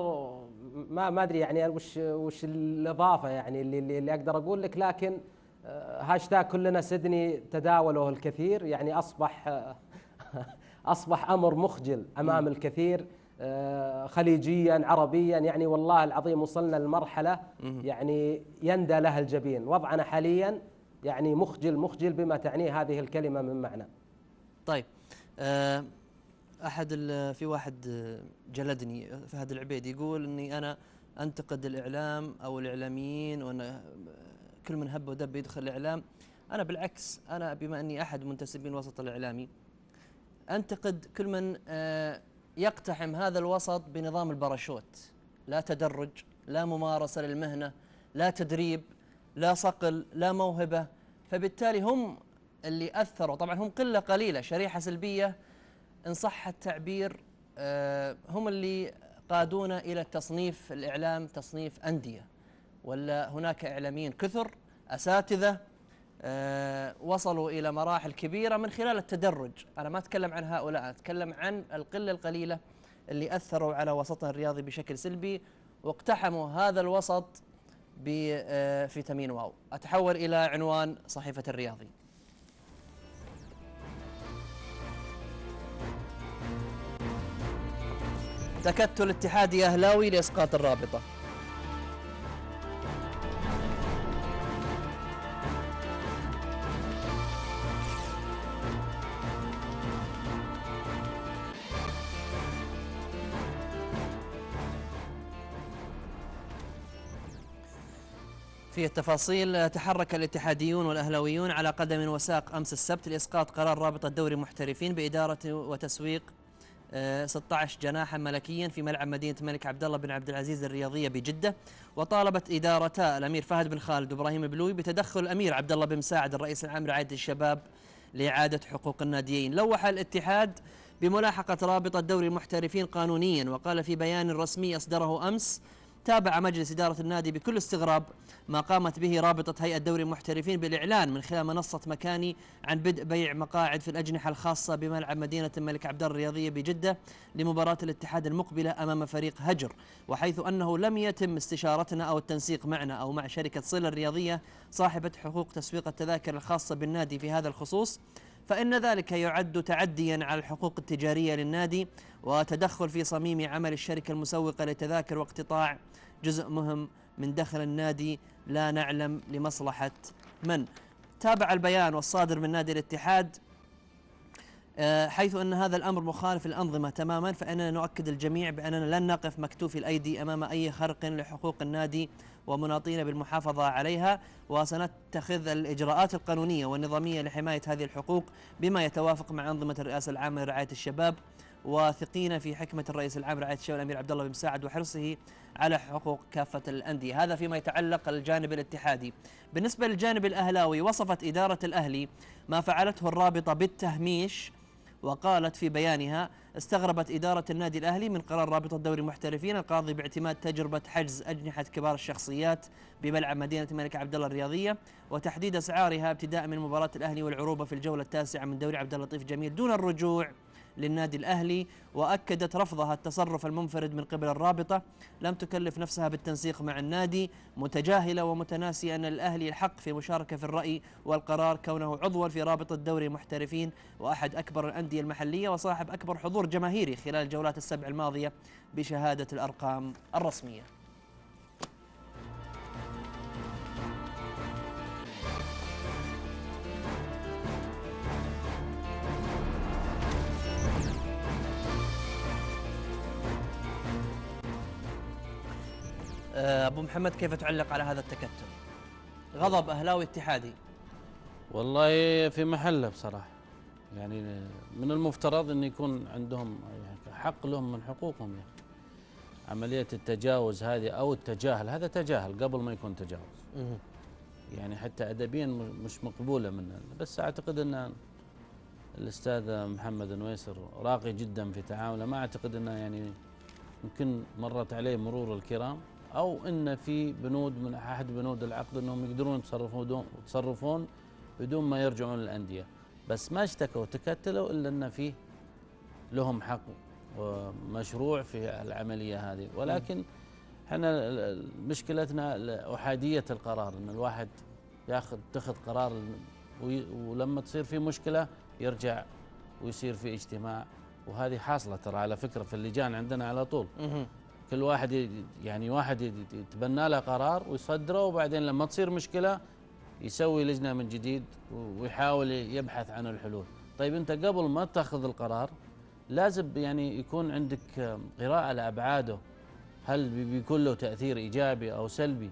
ما ما أدري يعني وش وش الإضافة يعني اللي اللي أقدر أقول لك لكن آه، هاشتاج كلنا سدني تداوله الكثير. يعني أصبح (laughs) أصبح أمر مخجل أمام الكثير آه، خليجيا عربيا. يعني والله العظيم وصلنا لمرحلة يعني يندى لها الجبين. وضعنا حاليا يعني مخجل مخجل بما تعنيه هذه الكلمة من معنى. طيب أه أحد في واحد جلدني فهد العبيد يقول إني أنا أنتقد الإعلام أو الإعلاميين وأن كل من هب ودب يدخل الإعلام. أنا بالعكس أنا بما إني أحد منتسبين الوسط الإعلامي أنتقد كل من آه، يقتحم هذا الوسط بنظام الباراشوت. لا تدرج لا ممارسة للمهنة لا تدريب لا صقل لا موهبة. فبالتالي هم اللي أثروا طبعا هم قلة قليلة شريحة سلبية إن صح التعبير آه، هم اللي قادونا إلى تصنيف الإعلام تصنيف أندية. ولا هناك إعلاميين كثر أساتذة آه، وصلوا إلى مراحل كبيرة من خلال التدرج. أنا ما أتكلم عن هؤلاء أتكلم عن القلة القليلة اللي أثروا على وسطنا الرياضي بشكل سلبي واقتحموا هذا الوسط بفيتامين آه، واو. أتحول إلى عنوان صحيفة الرياضي. تكتل اتحادي أهلاوي لإسقاط الرابطة. في التفاصيل تحرك الاتحاديون والأهلاويون على قدم وساق أمس السبت لإسقاط قرار رابطة دوري محترفين بإدارة وتسويق 16 جناحا ملكيا في ملعب مدينة الملك عبد الله بن عبد العزيز الرياضية بجدة وطالبت إدارتا الأمير فهد بن خالد وإبراهيم بلوي بتدخل الأمير عبد الله بن مساعد الرئيس العام لرعاية الشباب لإعادة حقوق الناديين. لوح الاتحاد بملاحقة رابطة دوري المحترفين قانونيا وقال في بيان رسمي أصدره أمس تابع مجلس إدارة النادي بكل استغراب ما قامت به رابطة هيئة دوري المحترفين بالإعلان من خلال منصة مكاني عن بدء بيع مقاعد في الأجنحة الخاصة بملعب مدينة الملك عبد الرياضية بجدة لمباراة الاتحاد المقبلة أمام فريق هجر وحيث أنه لم يتم استشارتنا أو التنسيق معنا أو مع شركة صلة الرياضية صاحبة حقوق تسويق التذاكر الخاصة بالنادي في هذا الخصوص. فإن ذلك يعد تعديا على الحقوق التجارية للنادي وتدخل في صميم عمل الشركة المسوقة للتذاكر واقتطاع جزء مهم من دخل النادي لا نعلم لمصلحة من. تابع البيان والصادر من نادي الاتحاد آه، حيث أن هذا الأمر مخالف للأنظمة تماما فإننا نؤكد الجميع بأننا لن نقف مكتوفي الأيدي أمام أي خرق لحقوق النادي ومناطين بالمحافظة عليها وسنتخذ الإجراءات القانونية والنظامية لحماية هذه الحقوق بما يتوافق مع أنظمة الرئاسة العامة لرعاية الشباب واثقين في حكمة الرئيس العام رعاية الشباب الأمير عبد الله بن مساعد وحرصه على حقوق كافة الأندية. هذا فيما يتعلق الجانب الاتحادي. بالنسبة للجانب الأهلاوي وصفت إدارة الأهلي ما فعلته الرابطة بالتهميش وقالت في بيانها استغربت إدارة النادي الأهلي من قرار رابطة دوري المحترفين القاضي باعتماد تجربة حجز أجنحة كبار الشخصيات بملعب مدينة الملك عبد الله الرياضية وتحديد أسعارها ابتداء من مباراة الأهلي والعروبة في الجولة التاسعة من دوري عبد اللطيف جميل دون الرجوع. للنادي الأهلي وأكدت رفضها التصرف المنفرد من قبل الرابطة. لم تكلف نفسها بالتنسيق مع النادي متجاهلة ومتناسية أن الأهلي الحق في مشاركة في الرأي والقرار كونه عضوا في رابطة دوري المحترفين وأحد أكبر الأندية المحلية وصاحب أكبر حضور جماهيري خلال الجولات السبع الماضية بشهادة الأرقام الرسمية. آه، أبو محمد كيف تعلق على هذا التكتل؟ غضب أهلاوي اتحادي. والله في محله بصراحة. يعني من المفترض إن يكون عندهم يعني حق لهم من حقوقهم أخي عملية التجاوز هذه أو التجاهل هذا تجاهل قبل ما يكون تجاوز. يعني حتى ادبيا مش مقبولة من بس أعتقد إن الأستاذ محمد نويسر راقي جدا في تعامله ما أعتقد إنه يعني يمكن مرت عليه مرور الكرام. أو إن في بنود من أحد بنود العقد إنهم يقدرون يتصرفون يتصرفون بدون ما يرجعون للأندية. بس ما اشتكوا وتكتلوا إلا إن في لهم حق ومشروع في العملية هذه. ولكن إحنا مشكلتنا أحادية القرار إن الواحد ياخذ يتخذ قرار ولما تصير في مشكلة يرجع ويصير في اجتماع. وهذه حاصلة ترى على فكرة في اللجان عندنا على طول. كل واحد يعني واحد يتبنى له قرار ويصدره وبعدين لما تصير مشكلة يسوي لجنة من جديد ويحاول يبحث عن الحلول. طيب أنت قبل ما تأخذ القرار لازم يعني يكون عندك قراءة لأبعاده. هل بي- بيكون له تأثير إيجابي أو سلبي؟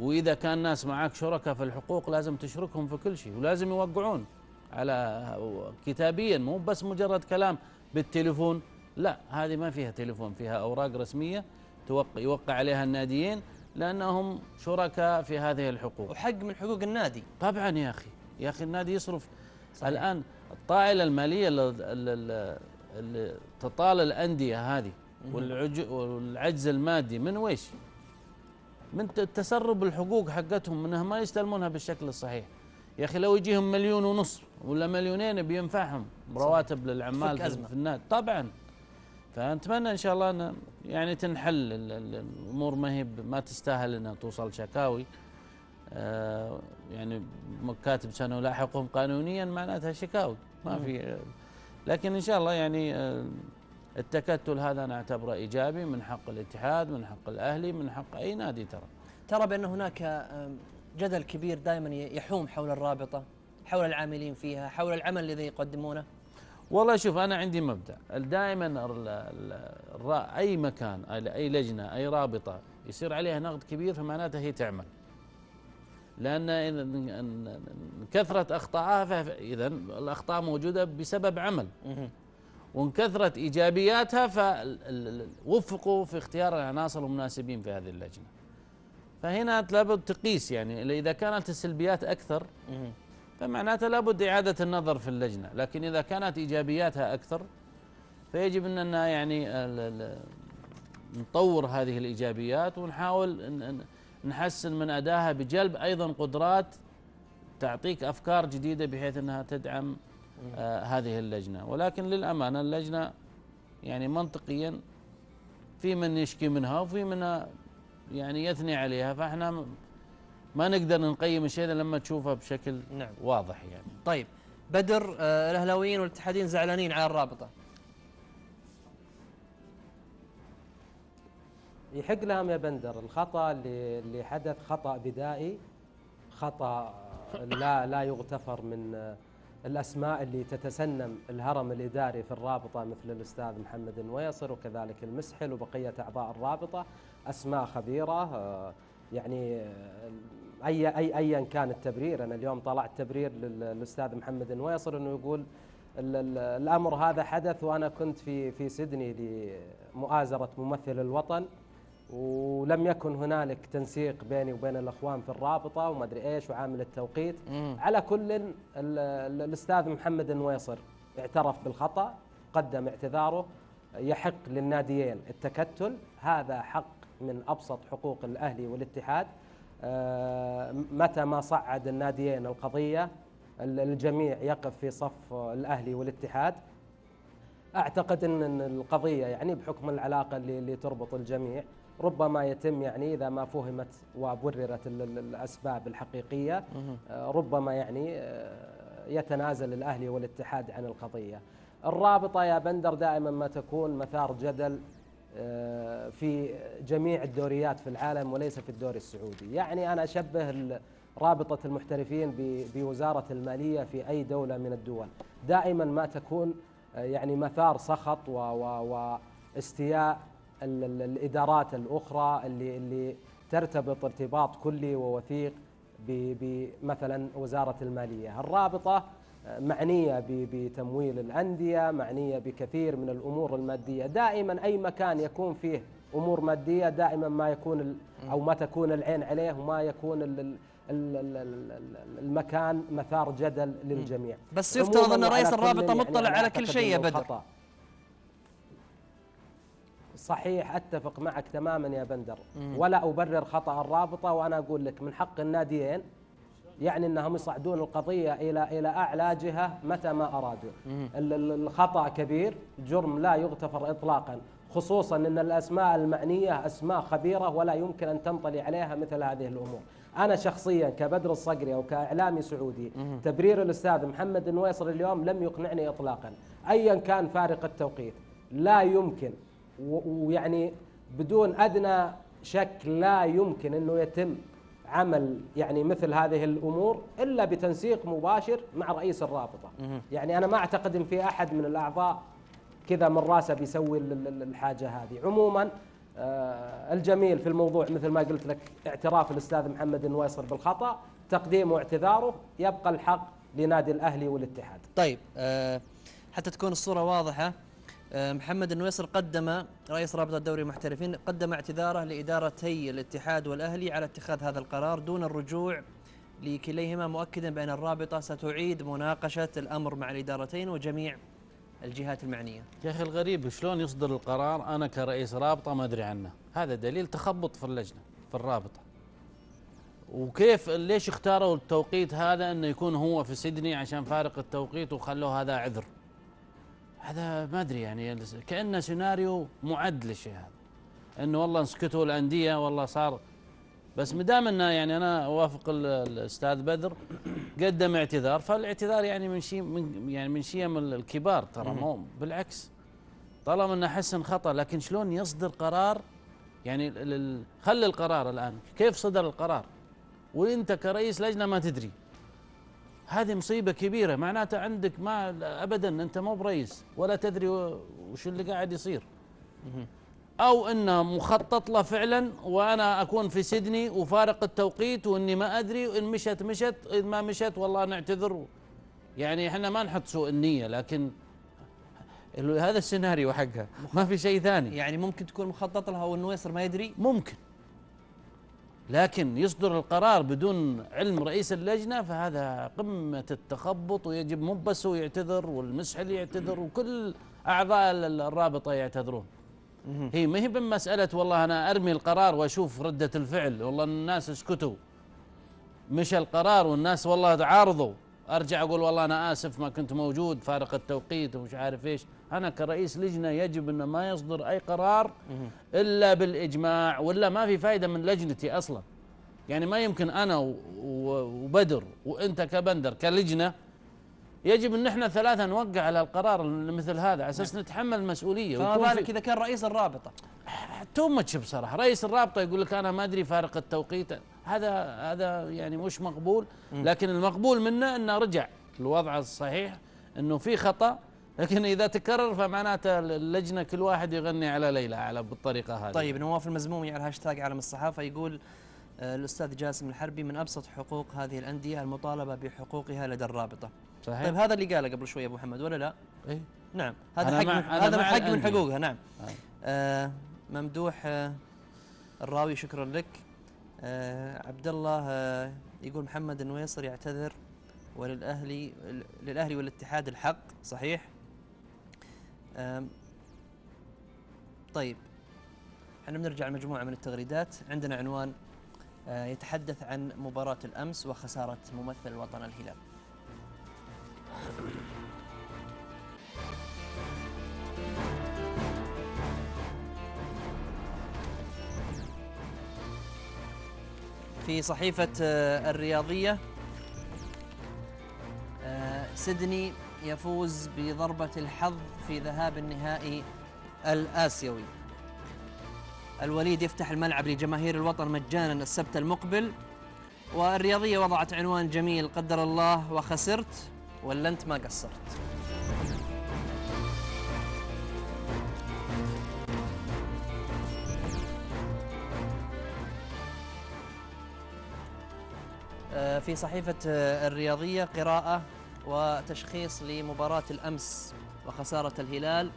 وإذا كان ناس معك شركاء في الحقوق لازم تشركهم في كل شيء ولازم يوقعون على كتابيا مو بس مجرد كلام بالتليفون لا هذه ما فيها تليفون فيها أوراق رسمية توقع يوقع عليها الناديين لأنهم شركاء في هذه الحقوق. وحق من حقوق النادي. طبعا يا أخي يا أخي النادي يصرف. صحيح. الآن الطائلة المالية اللي, تطال الأندية هذه والعج والعجز المادي من ويش؟ من تسرب الحقوق حقتهم منها ما يستلمونها بالشكل الصحيح. يا أخي لو يجيهم مليون ونص ولا مليونين بينفعهم رواتب للعمال. في النادي طبعا. فنتمنى إن شاء الله ان يعني تنحل ال- ال- الأمور ما هي ما تستاهل إنها توصل شكاوي. آه يعني كاتب سنلاحقهم قانونيا معناتها شكاوي ما في لكن إن شاء الله يعني آه التكتل هذا نعتبره إيجابي من حق الاتحاد من حق الأهلي من حق أي نادي ترى. ترى بأن هناك آم، جدل كبير دائما يحوم حول الرابطة حول العاملين فيها حول العمل الذي يقدمونه. والله شوف أنا عندي مبدأ دائما أي مكان اي أي لجنة أي رابطة يصير عليها نقد كبير فمعناته هي تعمل لأن إن كثرت اخطائها فاذا الأخطاء موجودة بسبب عمل. وإن كثرت إيجابياتها فوفقوا في اختيار العناصر المناسبين في هذه اللجنة فهنا لابد تقيس يعني إذا كانت السلبيات أكثر. فمعناته لابد إعادة النظر في اللجنة لكن إذا كانت إيجابياتها أكثر فيجب أننا يعني نطور هذه الإيجابيات ونحاول نحسن من أداها بجلب أيضا قدرات تعطيك أفكار جديدة بحيث أنها تدعم آه هذه اللجنة. ولكن للأمانة اللجنة يعني منطقيا في من يشكي منها وفي من يعني يثني عليها فإحنا ما نقدر نقيم الشيء إلا لما تشوفه بشكل نعم. واضح يعني. طيب بدر آه، الأهلاويين والاتحادين زعلانين على الرابطة. يحق لهم يا بندر الخطأ اللي اللي حدث خطأ بدائي خطأ لا لا يغتفر من الأسماء اللي تتسنم الهرم الإداري في الرابطة مثل الأستاذ محمد النويصر وكذلك المسحل وبقية أعضاء الرابطة. أسماء خبيرة آه، يعني آه، اي اي ايا كان التبرير. أنا اليوم طلعت تبرير لل- للأستاذ محمد النويصر إنه يقول ال- ال- الأمر هذا حدث وأنا كنت في في سيدني لمؤازرة ممثل الوطن ولم يكن هنالك تنسيق بيني وبين الأخوان في الرابطة وما أدري إيش وعامل التوقيت. مم. على كل ال- ال- الأستاذ محمد النويصر اعترف بالخطأ قدم اعتذاره يحق للناديين التكتل. هذا حق من أبسط حقوق الأهلي والاتحاد. متى ما صعد الناديين القضية ال- الجميع يقف في صف الأهلي والاتحاد أعتقد ان إن القضية يعني بحكم العلاقة اللي, اللي تربط الجميع ربما يتم يعني إذا ما فهمت وبررت ال- ال- الأسباب الحقيقية مهم. آه، ربما يعني آه، يتنازل الأهلي والاتحاد عن القضية. الرابطة يا بندر دائما ما تكون مثار جدل آه، في جميع الدوريات في العالم وليس في الدوري السعودي، يعني أنا أشبه ال- رابطة المحترفين ب- بوزارة المالية في أي دولة من الدول، دائما ما تكون آه، يعني مثار سخط واستياء ال- ال- الإدارات الأخرى اللي اللي ترتبط ارتباط كلي ووثيق بمثلا وزارة المالية، الرابطة معنية ب- بتمويل الأندية، معنية بكثير من الأمور المادية، دائما أي مكان يكون فيه أمور مادية دائما ما يكون أو ما تكون العين عليه وما يكون ال- ال- ال- ال- ال- ال- المكان مثار جدل للجميع. بس يفترض وعلى رئيس كل الرابطة يعني مطلع على كل شيء يا بدر خطأ. صحيح أتفق معك تماما يا بندر. ولا أبرر خطأ الرابطة وأنا أقول لك من حق الناديين يعني إنهم يصعدون القضية إلى إلى أعلى جهة متى ما أرادوا. الخطأ كبير جرم لا يغتفر اطلاقا خصوصا إن الأسماء المعنية أسماء خبيرة ولا يمكن أن تنطلي عليها مثل هذه الأمور. أنا شخصيا كبدر الصقري أو كإعلامي سعودي. تبرير الأستاذ محمد النويصر اليوم لم يقنعني اطلاقا. ايا كان فارق التوقيت. لا يمكن ويعني بدون أدنى شك لا يمكن إنه يتم عمل يعني مثل هذه الأمور إلا بتنسيق مباشر مع رئيس الرابطة. يعني أنا ما أعتقد إن في أحد من الأعضاء كذا من راسه بيسوي ال- ال- الحاجة هذه. عموما آه، الجميل في الموضوع مثل ما قلت لك اعتراف الأستاذ محمد النويصر بالخطأ تقديمه واعتذاره يبقى الحق لنادي الأهلي والاتحاد. طيب آه، حتى تكون الصورة واضحة محمد النويصر قدم رئيس رابطة دوري المحترفين قدم اعتذاره لادارتي الاتحاد والأهلي على اتخاذ هذا القرار دون الرجوع لكليهما مؤكدا بأن الرابطة ستعيد مناقشة الأمر مع الإدارتين وجميع الجهات المعنية. يا أخي الغريب شلون يصدر القرار أنا كرئيس رابطة ما أدري عنه. هذا دليل تخبط في اللجنة في الرابطة. وكيف ليش اختاروا التوقيت هذا إنه يكون هو في سيدني عشان فارق التوقيت وخلوه هذا عذر؟ هذا ما أدري يعني كانه سيناريو معد للشيء هذا. إنه والله نسكتوا الأندية والله صار. بس ما دام إنه يعني أنا أوافق ال- الأستاذ بدر قدم اعتذار. فالاعتذار يعني من شيء من يعني من شيم الكبار ترى مو بالعكس. طالما إنه حسن خطأ لكن شلون يصدر قرار؟ يعني خلي القرار الآن. كيف صدر القرار؟ وأنت كرئيس لجنة ما تدري. هذه مصيبة كبيرة معناته عندك ما ابدا أنت مو برئيس ولا تدري وش اللي قاعد يصير. أو إنه مخطط له فعلا وأنا أكون في سيدني وفارق التوقيت وإني ما أدري وان مشت مشت إن ما مشت والله نعتذر. يعني إحنا ما نحط سوء النية لكن هذا السيناريو حقها. ما في شيء ثاني. يعني ممكن تكون مخطط لها والنويصر ما يدري؟ ممكن. لكن يصدر القرار بدون علم رئيس اللجنة فهذا قمة التخبط ويجب مو بس هو يعتذر والمسحل يعتذر وكل أعضاء ال- الرابطة يعتذرون. هي ما هي بمسألة والله أنا أرمي القرار وأشوف ردة الفعل. والله الناس اسكتوا. مشى القرار والناس والله تعارضوا. أرجع أقول والله أنا آسف ما كنت موجود فارق التوقيت ومش عارف إيش. أنا كرئيس لجنة يجب ان ما يصدر أي قرار إلا بالإجماع ولا ما في فائده من لجنتي أصلا. يعني ما يمكن و- وبدر وإنت كبندر كلجنة يجب إن إحنا ثلاثة نوقع على القرار مثل هذا على أساس نتحمل المسؤوليه فما بالك إذا كان رئيس الرابطة. تو ماتش بصراحة. رئيس الرابطة يقول لك أنا ما أدري فارق التوقيت. هذا هذا يعني مش مقبول. لكن المقبول منه إنه رجع. الوضع الصحيح إنه في خطأ. لكن إذا تكرر فمعناته اللجنة كل واحد يغني على ليلى على بالطريقة هذه طيب نواف المزمومي على هاشتاج عالم الصحافة يقول آه، الأستاذ جاسم الحربي من أبسط حقوق هذه الأندية المطالبة بحقوقها لدى الرابطة. صحيح طيب هذا اللي قاله قبل شوي أبو محمد ولا لا؟ إيه؟ نعم هذا حق هذا حق من. حقوقها نعم. آه. آه ممدوح آه الراوي شكرا لك. آه عبد الله آه يقول محمد النويصر يعتذر وللأهلي للأهلي والاتحاد الحق صحيح؟ طيب إحنا بنرجع لمجموعة من التغريدات. عندنا عنوان آه، يتحدث عن مباراة الأمس وخسارة ممثل الوطن الهلال. في صحيفة آه، الرياضية آه، سيدني يفوز بضربة الحظ في ذهاب النهائي الآسيوي. الوليد يفتح الملعب لجماهير الوطن مجانا السبت المقبل والرياضية وضعت عنوان جميل قدر الله وخسرت ولا أنت ما قصرت؟ آه، في صحيفة آه، الرياضية قراءة وتشخيص لمباراة الأمس وخسارة الهلال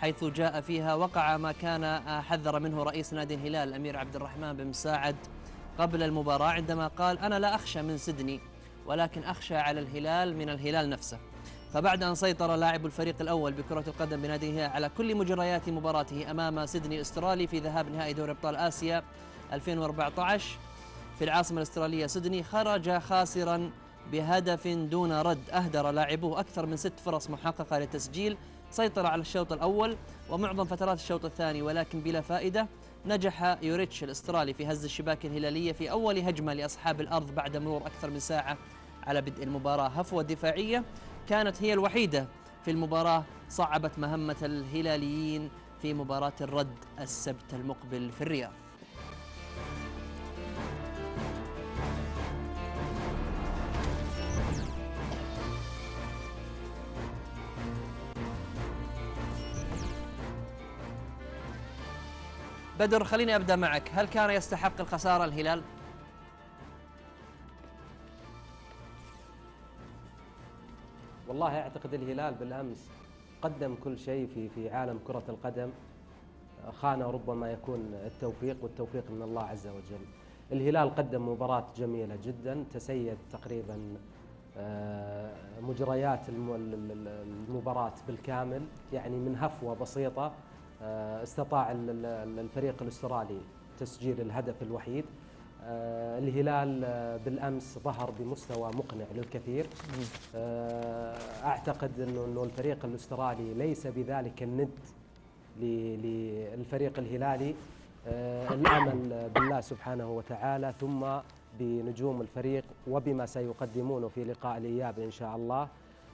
حيث جاء فيها وقع ما كان آه، حذر منه رئيس نادي الهلال الأمير عبد الرحمن بن مساعد قبل المباراة عندما قال أنا لا أخشى من سيدني ولكن أخشى على الهلال من الهلال نفسه. فبعد أن سيطر لاعب الفريق الأول بكرة القدم بنادي الهلال على كل مجريات مباراته أمام سيدني الأسترالي في ذهاب نهائي دوري أبطال آسيا 2014 في العاصمة الأسترالية سيدني خرج خاسرا بهدف دون رد أهدر لاعبوه أكثر من ست فرص محققة للتسجيل سيطر على الشوط الأول ومعظم فترات الشوط الثاني ولكن بلا فائدة نجح يوريتش الأسترالي في هز الشباك الهلالية في أول هجمة لأصحاب الأرض بعد مرور أكثر من ساعة على بدء المباراة. هفوة دفاعية كانت هي الوحيدة في المباراة صعبت مهمة الهلاليين في مباراة الرد السبت المقبل في الرياض. بدر خليني أبدأ معك، هل كان يستحق الخسارة الهلال؟ والله أعتقد الهلال بالأمس قدم كل شيء في في عالم كرة القدم خانه ربما يكون التوفيق والتوفيق من الله عز وجل. الهلال قدم مباراة جميلة جدا تسيد تقريبا آه، مجريات الم- ال- ال- المباراة بالكامل يعني من هفوة بسيطة آه، استطاع ال- ال- الفريق الأسترالي تسجيل الهدف الوحيد. آه، الهلال آه، بالأمس ظهر بمستوى مقنع للكثير. آه، أعتقد انه إنه الفريق الأسترالي ليس بذلك الند للفريق الهلالي. آه، الأمل بالله سبحانه وتعالى ثم بنجوم الفريق وبما سيقدمونه في لقاء الإياب إن شاء الله.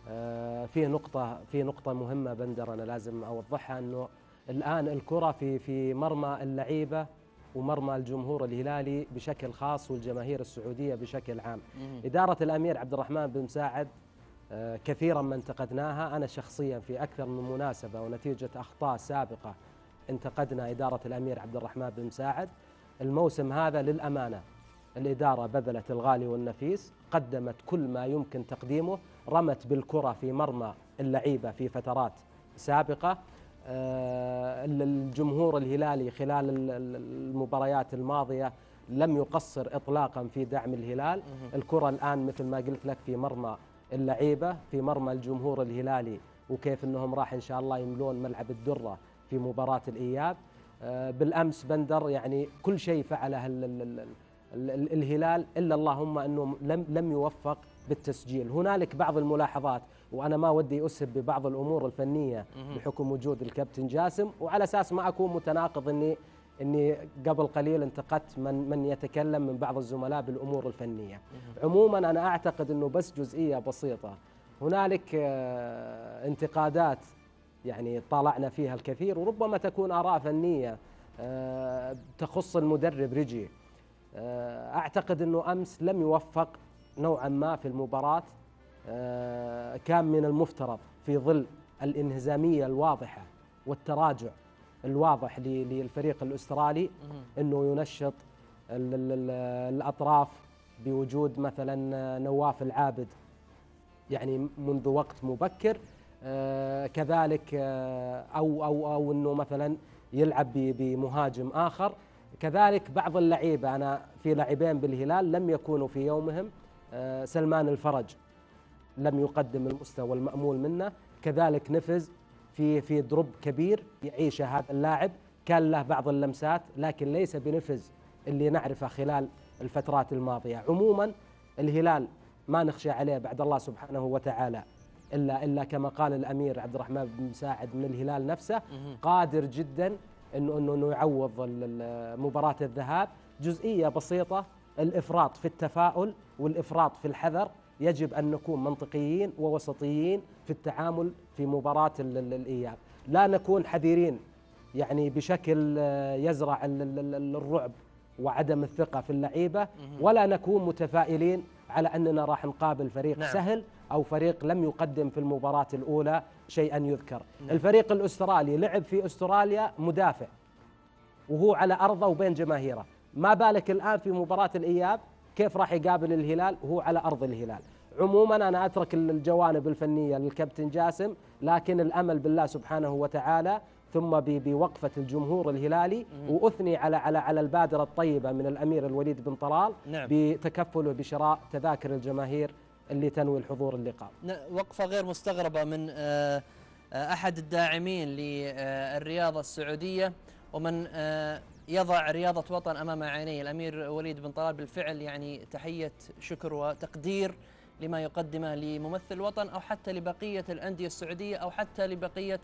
آه، في نقطة في نقطة مهمة بندر أنا لازم أوضحها أنه الآن الكرة في في مرمى اللعيبة ومرمى الجمهور الهلالي بشكل خاص والجماهير السعودية بشكل عام. إدارة الأمير عبد الرحمن بن مساعد آه، كثيرا ما انتقدناها. أنا شخصيا في أكثر من مناسبة ونتيجة أخطاء سابقة انتقدنا إدارة الأمير عبد الرحمن بن مساعد الموسم هذا للأمانة الإدارة بذلت الغالي والنفيس قدمت كل ما يمكن تقديمه رمت بالكرة في مرمى اللعيبة في فترات سابقة. الجمهور الهلالي خلال ال- ال- المباريات الماضية لم يقصر إطلاقا في دعم الهلال. الكرة الآن مثل ما قلت لك في مرمى اللعيبة في مرمى الجمهور الهلالي وكيف أنهم راح إن شاء الله يملون ملعب الدرة في مباراة الإياب. آه، بالأمس بندر يعني كل شيء فعله ال- ال- ال- ال- ال- الهلال إلا اللهم أنه لم لم يوفق بالتسجيل، هنالك بعض الملاحظات وأنا ما ودي اسهب ببعض الأمور الفنية بحكم وجود الكابتن جاسم وعلى أساس ما أكون متناقض اني إني قبل قليل انتقدت من من يتكلم من بعض الزملاء بالأمور الفنية. عموما أنا أعتقد إنه بس جزئية بسيطة. هنالك آه، انتقادات يعني طالعنا فيها الكثير وربما تكون آراء فنية آه، تخص المدرب ريجي. أعتقد إنه أمس لم يوفق نوعا ما في المباراة آه، كان من المفترض في ظل الانهزامية الواضحة والتراجع الواضح للفريق الأسترالي إنه ينشط ال- ال- ال- الأطراف بوجود مثلا نواف العابد يعني منذ وقت مبكر. آه، كذلك آه، أو أو أو إنه مثلا يلعب بمهاجم آخر. كذلك بعض اللعيبة أنا في لاعبين بالهلال لم يكونوا في يومهم آه، سلمان الفرج لم يقدم المستوى المأمول منه كذلك نفز في في دروب كبير يعيشه هذا اللاعب. كان له بعض اللمسات لكن ليس بنفز اللي نعرفه خلال الفترات الماضية. عموما الهلال ما نخشى عليه بعد الله سبحانه وتعالى إلا إلا كما قال الأمير عبد الرحمن بن مساعد من الهلال نفسه قادر جدا انه انه إنه يعوض مباراة الذهاب. جزئية بسيطة الإفراط في التفاؤل والإفراط في الحذر. يجب أن نكون منطقيين ووسطيين في التعامل في مباراة ال- ال- الإياب. لا نكون حذرين يعني بشكل آه، يزرع ال- ال- ال- الرعب وعدم الثقة في اللعيبة. ولا نكون متفائلين على أننا راح نقابل فريق نعم. نعم. سهل أو فريق لم يقدم في المباراة الأولى. شيئا يذكر. الفريق الأسترالي لعب في أستراليا مدافع وهو على أرضه وبين جماهيره. ما بالك الآن في مباراة الإياب؟ كيف راح يقابل الهلال؟ وهو على أرض الهلال. عموما أنا أترك الجوانب الفنية للكابتن جاسم لكن الأمل بالله سبحانه وتعالى ثم ب- بوقفة الجمهور الهلالي وأثني على على على البادرة الطيبة من الأمير الوليد بن طلال نعم. بتكفله بشراء تذاكر الجماهير اللي تنوي الحضور اللقاء. وقفة غير مستغربة من آه، آه، أحد الداعمين للرياضة السعودية ومن آه، يضع رياضة وطن أمام عينيه الأمير وليد بن طلال بالفعل يعني تحية شكر وتقدير لما يقدمه لممثل الوطن أو حتى لبقية الأندية السعودية أو حتى لبقية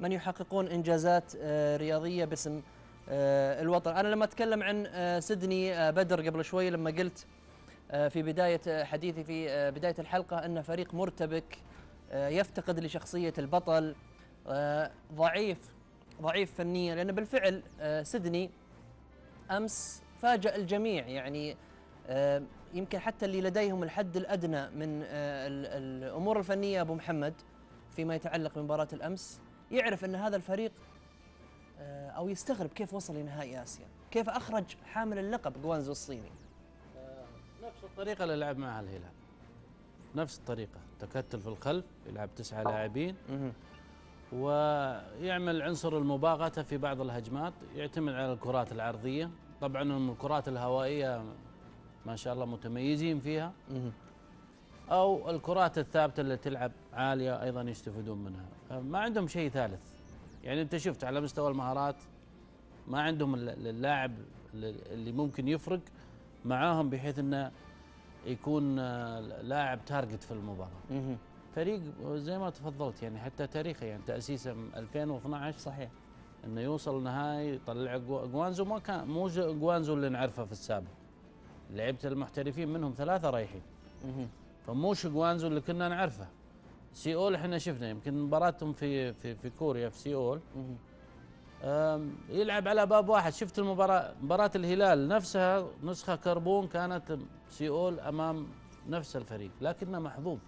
من يحققون إنجازات رياضية باسم الوطن. أنا لما أتكلم عن آه، بدر قبل شوي لما قلت في بداية حديثي في آه، بداية الحلقة أن فريق مرتبك آه، يفتقد لشخصية البطل آه، ضعيف ضعيف فنيا لأن بالفعل آه، سيدني أمس فاجأ الجميع. يعني آه، يمكن حتى اللي لديهم الحد الأدنى من آه، ال- الأمور الفنية أبو محمد فيما يتعلق بمباراة الأمس يعرف أن هذا الفريق آه، أو يستغرب كيف وصل لنهائي آسيا كيف أخرج حامل اللقب جوانزو الصيني. نفس الطريقة اللي لعب معها الهلال. نفس الطريقة. تكتل في الخلف يلعب تسعة لاعبين. ويعمل عنصر المباغتة في بعض الهجمات يعتمد على الكرات العرضية. طبعا هم الكرات الهوائية ما شاء الله متميزين فيها. أو الكرات الثابتة اللي تلعب عالية أيضا يستفيدون منها. ما عندهم شيء ثالث. يعني أنت شفت على مستوى المهارات ما عندهم الل- اللاعب اللي ممكن يفرق. معاهم بحيث أنه يكون آه، لاعب target في المباراة. مهم. فريق زي ما تفضلت يعني حتى تاريخه يعني تأسيسه من 2012 صحيح إنه يوصل نهائي يطلع جو- جوانزو ما كان مو جو- جوانزو اللي نعرفه في السابق. لعيبه المحترفين منهم ثلاثة رايحين. فموش جوانزو اللي كنا نعرفه. سيول إحنا شفنا يمكن مباراتهم في في في كوريا في سيول يلعب على باب واحد. شفت المباراة؟ مباراة الهلال نفسها نسخة كربون كانت سيول أمام نفس الفريق لكنه محظوظ.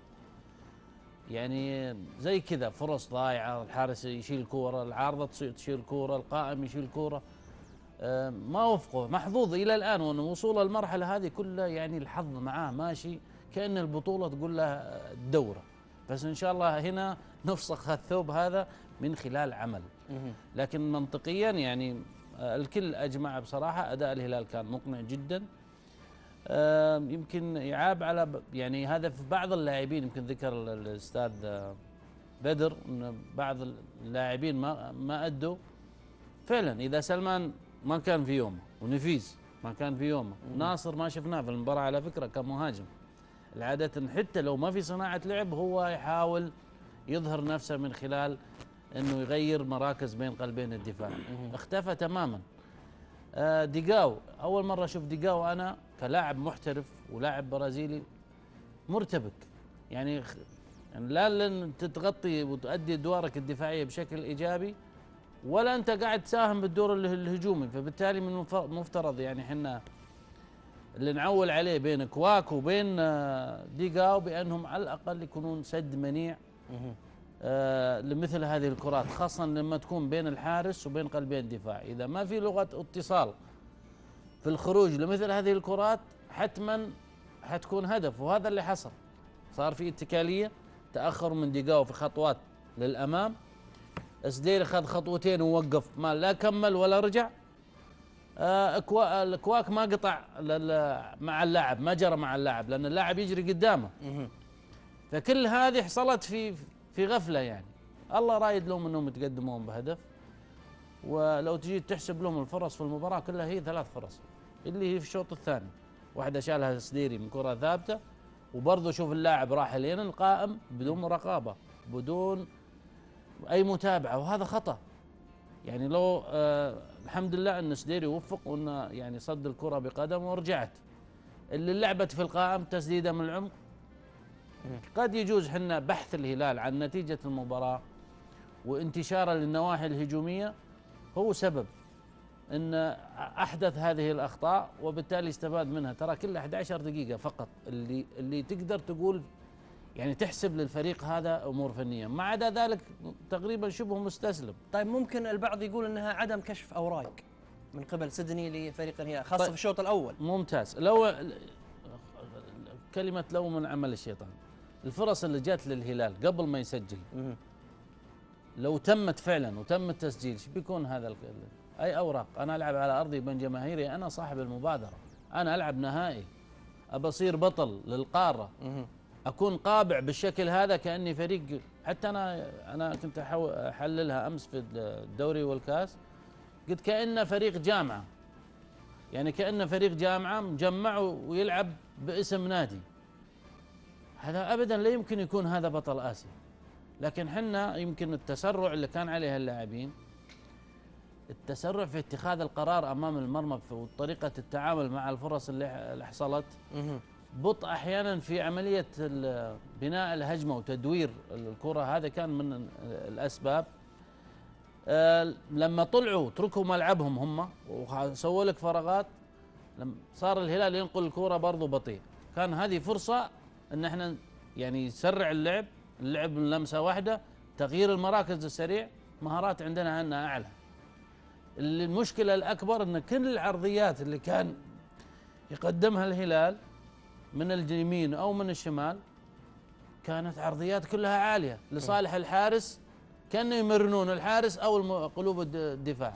يعني زي كذا فرص ضايعة الحارس يشيل كورة العارضة تشيل كورة القائم يشيل كورة. ما وفقه محظوظ إلى الآن وأنه وصول المرحلة هذه كلها يعني الحظ معاه ماشي كأن البطولة تقول له الدورة بس إن شاء الله هنا نفسخ الثوب هذا من خلال عمل. لكن منطقيا يعني آه، الكل أجمع بصراحة أداء الهلال كان مقنع جدا. آه، يمكن يعاب على يعني هذا في بعض اللاعبين يمكن ذكر ال- الأستاذ آه، بدر إن بعض اللاعبين ما ما أدوا. فعلا إذا سلمان ما كان في يومه ونفيس ما كان في يومه ناصر ما شفناه في المباراة على فكرة كمهاجم. العادة حتى لو ما في صناعة لعب هو يحاول يظهر نفسه من خلال إنه يغير مراكز بين قلبين الدفاع. اختفى تماما. آه، ديجاو أول مرة أشوف ديجاو أنا كلاعب محترف ولاعب برازيلي مرتبك. يعني يعني لا أنت تغطي وتؤدي ادوارك الدفاعية بشكل إيجابي ولا أنت قاعد تساهم بالدور اله- الهجومي. فبالتالي من المف- المفترض يعني إحنا اللي نعول عليه بين كواك وبين آه، ديجاو بأنهم على الأقل يكونون سد منيع. لمثل هذه الكرات خاصة لما تكون بين الحارس وبين قلبين الدفاع. إذا ما في لغة اتصال في الخروج لمثل هذه الكرات حتما حتكون هدف وهذا اللي حصل. صار في اتكالية تأخر من ديجاو في خطوات للأمام. سديري خذ خطوتين ووقف ما لا كمل ولا رجع. آه، الكواك ما قطع مع اللاعب ما جرى مع اللاعب لأن اللاعب يجري قدامه. فكل هذه حصلت في في غفلة يعني. الله رايد لهم إنهم يتقدمون بهدف ولو تجي تحسب لهم الفرص في المباراة كلها هي ثلاث فرص. اللي هي في الشوط الثاني. واحدة شالها سديري من كرة ثابتة وبرضه شوف اللاعب راح لين القائم بدون مراقبه بدون أي متابعة وهذا خطأ. يعني لو آه الحمد لله إن سديري وفق وإنه يعني صد الكرة بقدمه ورجعت. اللي لعبت في القائم تسديدة من العمق قد يجوز حنا بحث الهلال عن نتيجة المباراة وانتشاره للنواحي الهجومية. هو سبب إن أحدث هذه الأخطاء وبالتالي استفاد منها. ترى كل 11 دقيقة فقط اللي اللي تقدر تقول يعني تحسب للفريق هذا أمور فنية. ما عدا ذلك تقريبا شبه مستسلم. طيب ممكن البعض يقول إنها عدم كشف أوراق من قبل سيدني لفريق الهلال خاصة طيب. في الشوط الأول. ممتاز. لو كلمة لو من عمل الشيطان. الفرص اللي جات للهلال قبل ما يسجل. لو تمت فعلا وتم التسجيل إيش بيكون هذا أي أوراق؟ أنا ألعب على أرضي بين جماهيري أنا صاحب المبادرة. أنا ألعب نهائي. أبى أصير بطل للقارة. أكون قابع بالشكل هذا كأني فريق. حتى أنا أنا كنت أحللها أمس في الدوري والكاس. قلت كأنه فريق جامعة. يعني كأنه فريق جامعة مجمع ويلعب باسم نادي. هذا ابدا لا يمكن يكون هذا بطل آسيا. لكن حنا يمكن التسرع اللي كان عليه اللاعبين التسرع في اتخاذ القرار أمام المرمى وطريقه التعامل مع الفرص اللي حصلت. بطء أحيانا في عملية بناء الهجمة وتدوير الكرة هذا كان من الأسباب. آه، لما طلعوا تركوا ملعبهم هم وسووا لك فراغات صار الهلال ينقل الكرة برضو بطيء. كان هذه فرصة إن إحنا يعني نسرع اللعب اللعب من لمسة واحدة تغيير المراكز السريع مهارات عندنا عنا أعلى. المشكلة الأكبر إن كل العرضيات اللي كان يقدمها الهلال من اليمين أو من الشمال كانت عرضيات كلها عالية لصالح الحارس كانه يمرنون الحارس أو قلوب الد- الدفاع.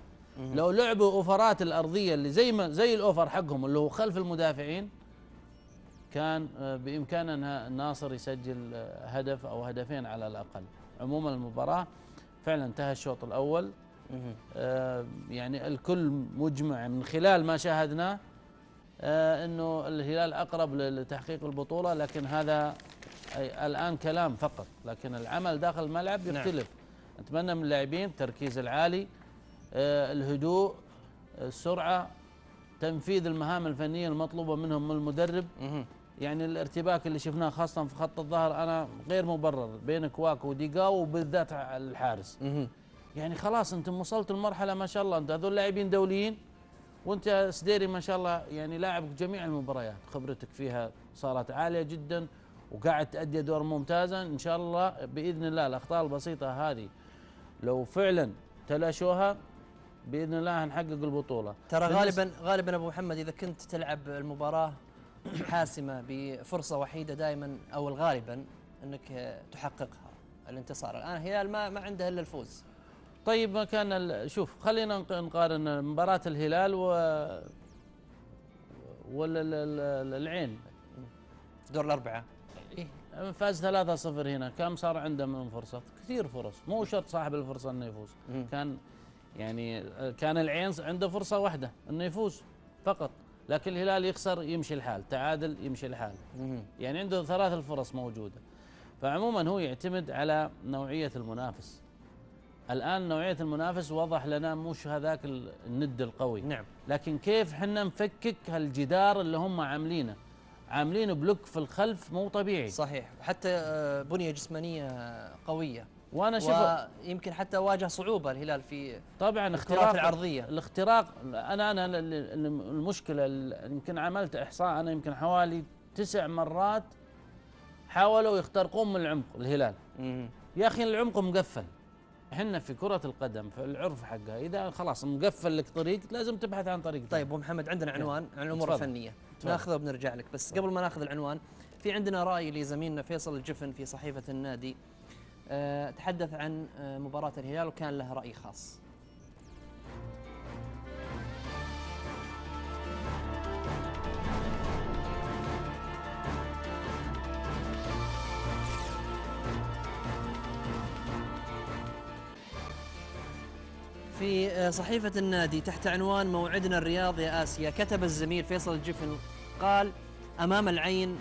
لو لعبوا أوفرات الأرضية اللي زي ما زي الأوفر حقهم اللي هو خلف المدافعين كان آه، بإمكان أن الناصر يسجل آه، هدف أو هدفين على الأقل عموما المباراة فعلا انتهى الشوط الأول مهم. آه، يعني الكل مجمع من خلال ما شاهدناه إنه الهلال أقرب لتحقيق البطولة لكن هذا أي الآن كلام فقط لكن العمل داخل الملعب نعم. يختلف نتمنى من اللاعبين التركيز العالي الهدوء السرعة تنفيذ المهام الفنية المطلوبة منهم من المدرب. يعني الارتباك اللي شفناه خاصة في خط الظهر أنا غير مبرر بين كواكو وديقاو وبالذات الحارس. يعني خلاص أنتم وصلتوا لمرحلة ما شاء الله انت هذول لاعبين دوليين وأنت يا سديري ما شاء الله يعني لاعب جميع المباريات خبرتك فيها صارت عالية جدا وقاعد تأدي دور ممتازا. إن شاء الله بإذن الله الأخطاء البسيطة هذه لو فعلا تلاشوها بإذن الله هنحقق البطولة. ترى غالبا غالبا أبو محمد إذا كنت تلعب المباراة حاسمة بفرصة وحيدة دائما أو غالبا أنك آه، تحققها الانتصار. الآن الهلال ما ما عنده إلا الفوز. طيب ما كان شوف خلينا نق- نقارن مباراة الهلال و ولا ال- ال- العين. دور الأربعة. إيه، فاز 3-0 هنا. كم صار عنده من فرصة؟ كثير فرص. مو شرط صاحب الفرصة إنه يفوز. كان يعني كان العين عنده فرصة واحدة إنه يفوز فقط. لكن الهلال يخسر يمشي الحال تعادل يمشي الحال. يعني عنده ثلاث الفرص موجودة. فعموما هو يعتمد على نوعية المنافس. الآن نوعية المنافس وضح لنا مش هذاك ال- الند القوي. نعم. لكن كيف حنا نفكك هالجدار اللي هم عاملينه؟ عاملين بلوك في الخلف مو طبيعي. صحيح. وحتى آه، بنية جسمانية قوية. وأنا شوف ويمكن حتى واجه صعوبة الهلال في طبعا اختراق العرضية. الاختراق أنا أنا ال- ال- المشكلة ال- يمكن عملت احصاء أنا يمكن حوالي تسع مرات حاولوا يخترقون من العمق الهلال. يا أخي العمق مقفل. إحنا في كرة القدم في العرف حقها إذا خلاص مقفل لك طريق لازم تبحث عن طريق طيب أبو محمد عندنا عنوان عن. الفنية. تفضل. ناخذه وبنرجع لك. بس قبل ما ناخذ العنوان في عندنا رأي لزميلنا فيصل الجفن في صحيفة النادي. تحدث عن آه، مباراة الهلال وكان له رأي خاص. في آه، صحيفة النادي تحت عنوان موعدنا الرياض يا آسيا كتب الزميل فيصل الجفن قال أمام العين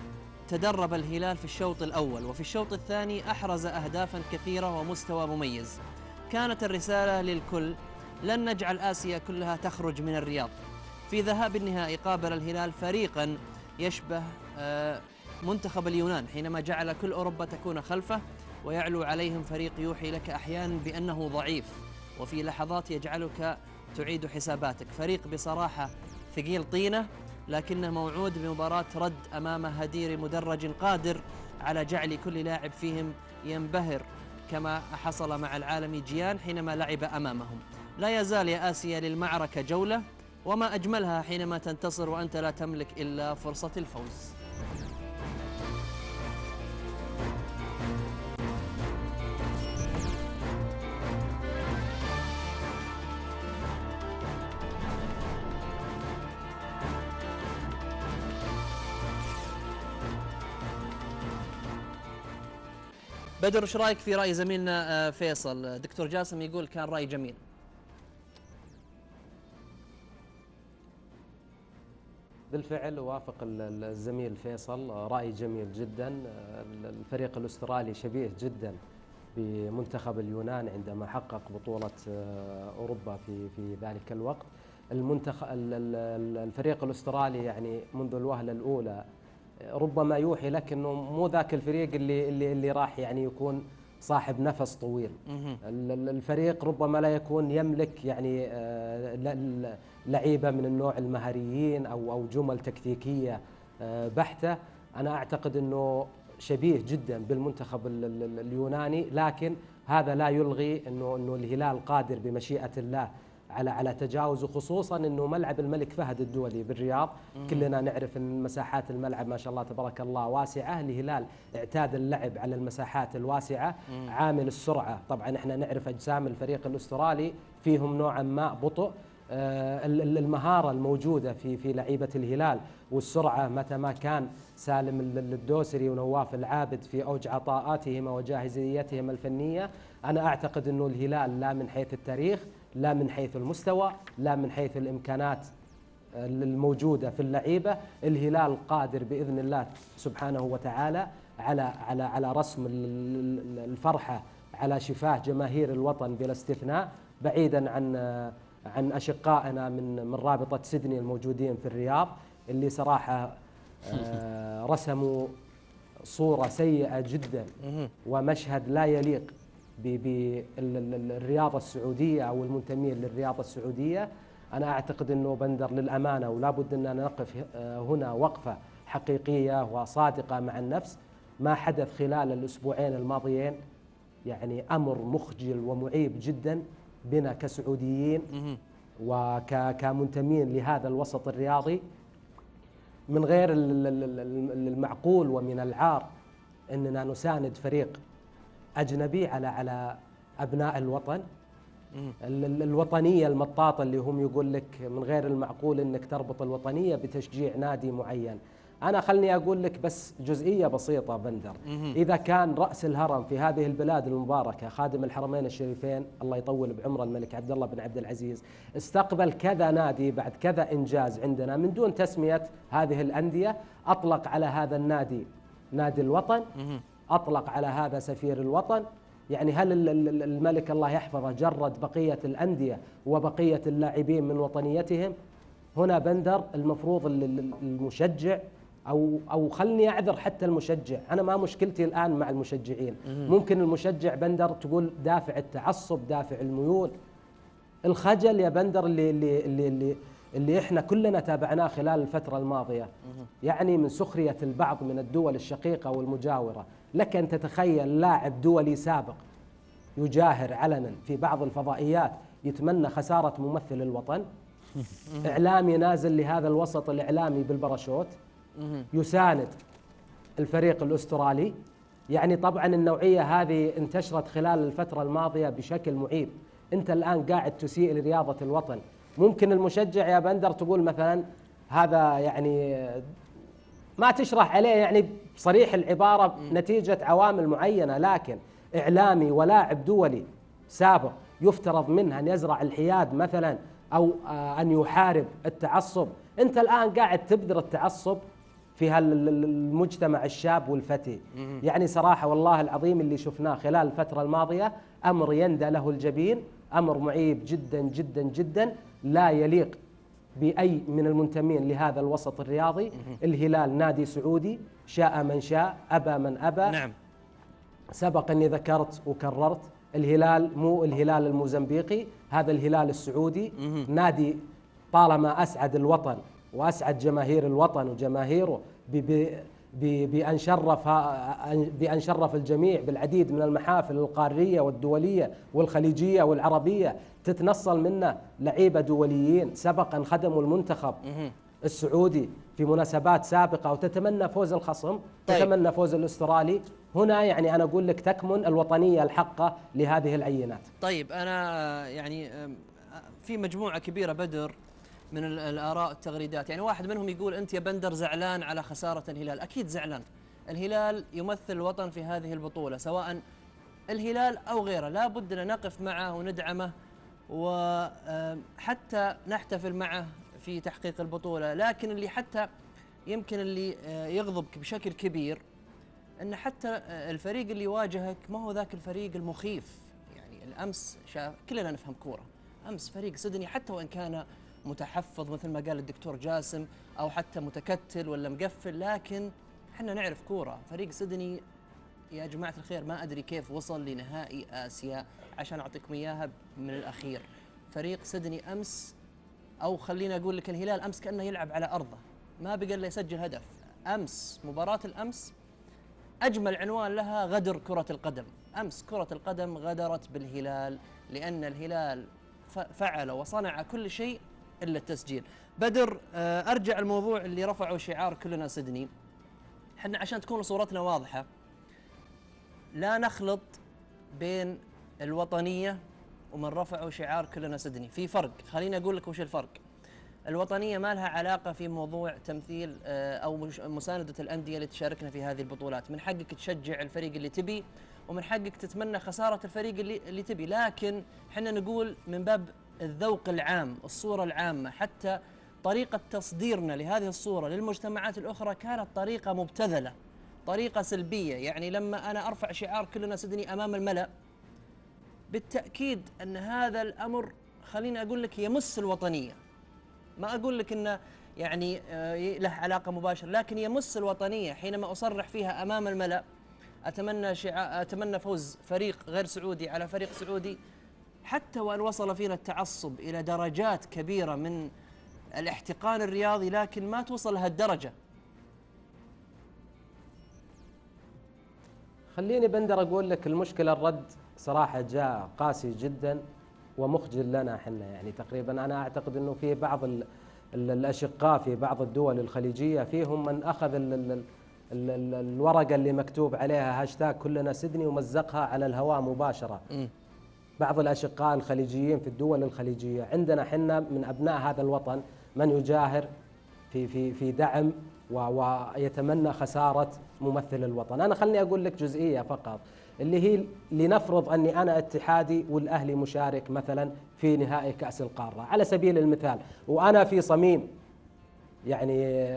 تدرب الهلال في الشوط الأول وفي الشوط الثاني أحرز أهدافا كثيرة ومستوى مميز. كانت الرسالة للكل لن نجعل آسيا كلها تخرج من الرياض. في ذهاب النهائي قابل الهلال فريقا يشبه آه، منتخب اليونان حينما جعل كل أوروبا تكون خلفه ويعلو عليهم فريق يوحي لك أحيانا بأنه ضعيف وفي لحظات يجعلك تعيد حساباتك. فريق بصراحة ثقيل طينة لكنه موعود بمباراة رد أمام هدير مدرج قادر على جعل كل لاعب فيهم ينبهر كما حصل مع العالمي جيان حينما لعب أمامهم. لا يزال يا آسيا للمعركة جولة وما أجملها حينما تنتصر وأنت لا تملك إلا فرصة الفوز. بدر إيش رأيك في رأي زميلنا آه، فيصل؟ دكتور جاسم يقول كان رأي جميل. بالفعل وافق ال- ال- الزميل فيصل آه، رأي جميل جدا. آه، ال- الفريق الأسترالي شبيه جدا بمنتخب اليونان عندما حقق بطولة آه، أوروبا في في ذلك الوقت. المنتخب الفريق الأسترالي يعني منذ الوهلة الأولى آه، ربما يوحي لك أنه مو ذاك الفريق اللي اللي اللي راح يعني يكون صاحب نفس طويل. الفريق ربما لا يكون يملك يعني آه، لعيبة من النوع المهاريين أو أو جمل تكتيكية آه، بحتة. أنا أعتقد إنه شبيه جدا بالمنتخب ال- ال- ال- اليوناني لكن هذا لا يلغي انه إنه الهلال قادر بمشيئة الله على على تجاوزه خصوصا إنه ملعب الملك فهد الدولي بالرياض. كلنا نعرف إن مساحات الملعب ما شاء الله تبارك الله واسعة. الهلال اعتاد اللعب على المساحات الواسعة. عامل السرعة. طبعا إحنا نعرف أجسام الفريق الأسترالي فيهم نوعا ما بطء. آه، ال- ال- المهارة الموجودة في في لعيبة الهلال والسرعة متى ما كان سالم ال- ال- الدوسري ونواف العابد في أوج عطاءاتهما وجاهزيتهما الفنية. أنا أعتقد إنه الهلال لا من حيث التاريخ. لا من حيث المستوى لا من حيث الإمكانات الموجودة في اللعيبة. الهلال قادر بإذن الله سبحانه وتعالى على على على رسم ال- ال- الفرحة على شفاه جماهير الوطن بلا استثناء بعيدا عن عن أشقائنا من من رابطة سيدني الموجودين في الرياض اللي صراحة آه، (laughs) رسموا صورة سيئة جدا ومشهد لا يليق بالرياضة السعودية أو المنتمين للرياضة السعودية. أنا أعتقد أنه بندر للأمانة ولا بد أننا نقف هنا وقفة حقيقية وصادقة مع النفس. ما حدث خلال الأسبوعين الماضيين يعني أمر مخجل ومعيب جدا بنا كسعوديين وكمنتمين لهذا الوسط الرياضي. من غير المعقول ومن العار إننا نساند فريق أجنبي على على أبناء الوطن. الوطنية المطاطه اللي هم يقول لك من غير المعقول إنك تربط الوطنية بتشجيع نادي معين. أنا خلني أقول لك بس جزئية بسيطة بندر. إذا كان رأس الهرم في هذه البلاد المباركة خادم الحرمين الشريفين الله يطول بعمره الملك عبد الله بن عبد العزيز استقبل كذا نادي بعد كذا إنجاز عندنا من دون تسمية هذه الأندية أطلق على هذا النادي نادي الوطن. أطلق على هذا سفير الوطن. يعني هل الملك الله يحفظه جرد بقية الأندية وبقية اللاعبين من وطنيتهم؟ هنا بندر المفروض المشجع أو أو خلني أعذر حتى المشجع. أنا ما مشكلتي الآن مع المشجعين. ممكن المشجع بندر تقول دافع التعصب دافع الميول. الخجل يا بندر اللي اللي اللي, اللي اللي إحنا كلنا تابعناه خلال الفترة الماضية. يعني من سخرية البعض من الدول الشقيقة والمجاورة. لك أن تتخيل لاعب دولي سابق يجاهر علنا في بعض الفضائيات يتمنى خسارة ممثل الوطن. إعلامي نازل لهذا الوسط الإعلامي بالبراشوت يساند الفريق الأسترالي. يعني طبعا النوعية هذه انتشرت خلال الفترة الماضية بشكل معيب. أنت الآن قاعد تسيء لرياضة الوطن. ممكن المشجع يا بندر تقول مثلا هذا يعني ما تشرح عليه يعني بصريح العبارة نتيجة عوامل معينة لكن إعلامي ولاعب دولي سابق يفترض منه أن يزرع الحياد مثلا أو آه، أن يحارب التعصب. أنت الآن قاعد تبذر التعصب في هالمجتمع الشاب والفتي. يعني صراحة والله العظيم اللي شفناه خلال الفترة الماضية أمر يندى له الجبين أمر معيب جدا جدا جدا لا يليق بأي من المنتمين لهذا الوسط الرياضي الهلال نادي سعودي شاء من شاء أبى من أبى. نعم. سبق أني ذكرت وكررت الهلال مو الهلال الموزمبيقي هذا الهلال السعودي. نادي طالما أسعد الوطن وأسعد جماهير الوطن وجماهيره بأن شرف بأن شرف الجميع بالعديد من المحافل القارية والدولية والخليجية والعربية. تتنصل منا لعيبة دوليين سبقا خدموا المنتخب السعودي في مناسبات سابقة وتتمنى فوز الخصم طيب. تتمنى فوز الأسترالي. هنا يعني أنا أقول لك تكمن الوطنية الحقة لهذه العينات. طيب أنا يعني في مجموعة كبيرة بدر من الآراء التغريدات يعني واحد منهم يقول أنت يا بندر زعلان على خسارة الهلال. أكيد زعلان. الهلال يمثل الوطن في هذه البطولة سواء الهلال أو غيره. لا بد أن نقف معه وندعمه وحتى نحتفل معه في تحقيق البطولة. لكن اللي حتى يمكن اللي آه، يغضبك بشكل كبير أن حتى آه، الفريق اللي يواجهك ما هو ذاك الفريق المخيف. يعني الأمس شاف كلنا نفهم كورة. أمس فريق سدني حتى وإن كان متحفظ مثل ما قال الدكتور جاسم أو حتى متكتل ولا مقفل لكن إحنا نعرف كورة. فريق سيدني يا جماعة الخير ما أدري كيف وصل لنهائي آسيا عشان أعطيكم إياها من الأخير. فريق سيدني أمس أو خلينا أقول لك الهلال أمس كأنه يلعب على أرضه. ما بقى إلا يسجل هدف. أمس مباراة الأمس أجمل عنوان لها غدر كرة القدم. أمس كرة القدم غدرت بالهلال لأن الهلال فعل وصنع كل شيء إلا التسجيل. بدر آه، أرجع الموضوع اللي رفعوا شعار كلنا سدني إحنا عشان تكون صورتنا واضحة لا نخلط بين الوطنية ومن رفعوا شعار كلنا سدني في فرق. خليني أقول لك وش الفرق. الوطنية ما لها علاقة في موضوع تمثيل آه، أو مساندة الأندية اللي تشاركنا في هذه البطولات. من حقك تشجع الفريق اللي تبي ومن حقك تتمنى خسارة الفريق اللي اللي تبي. لكن إحنا نقول من باب الذوق العام الصورة العامة حتى طريقة تصديرنا لهذه الصورة للمجتمعات الأخرى كانت طريقة مبتذلة طريقة سلبية. يعني لما أنا أرفع شعار كلنا سدني أمام الملأ بالتأكيد أن هذا الأمر خليني أقول لك يمس الوطنية. ما أقول لك أنه يعني آه، له علاقة مباشرة لكن يمس الوطنية. حينما أصرح فيها أمام الملأ أتمنى شعا أتمنى فوز فريق غير سعودي على فريق سعودي حتى وأن وصل فينا التعصب إلى درجات كبيرة من الاحتقان الرياضي لكن ما توصل لهالدرجة. خليني بندر أقول لك المشكلة الرد صراحة جاء قاسي جدا ومخجل لنا إحنا. يعني تقريبا أنا أعتقد إنه في بعض ال ال الأشقاء في بعض الدول الخليجية فيهم من أخذ ال الورقة اللي مكتوب عليها هاشتاج كلنا سدني ومزقها على الهواء مباشرة. بعض الأشقاء الخليجيين في الدول الخليجية. عندنا حنا من أبناء هذا الوطن من يجاهر في في في دعم ويتمنى خسارة ممثل الوطن، أنا خلني أقول لك جزئية فقط اللي هي لنفرض أني أنا اتحادي والأهلي مشارك مثلا في نهائي كأس القارة. على سبيل المثال وأنا في صميم يعني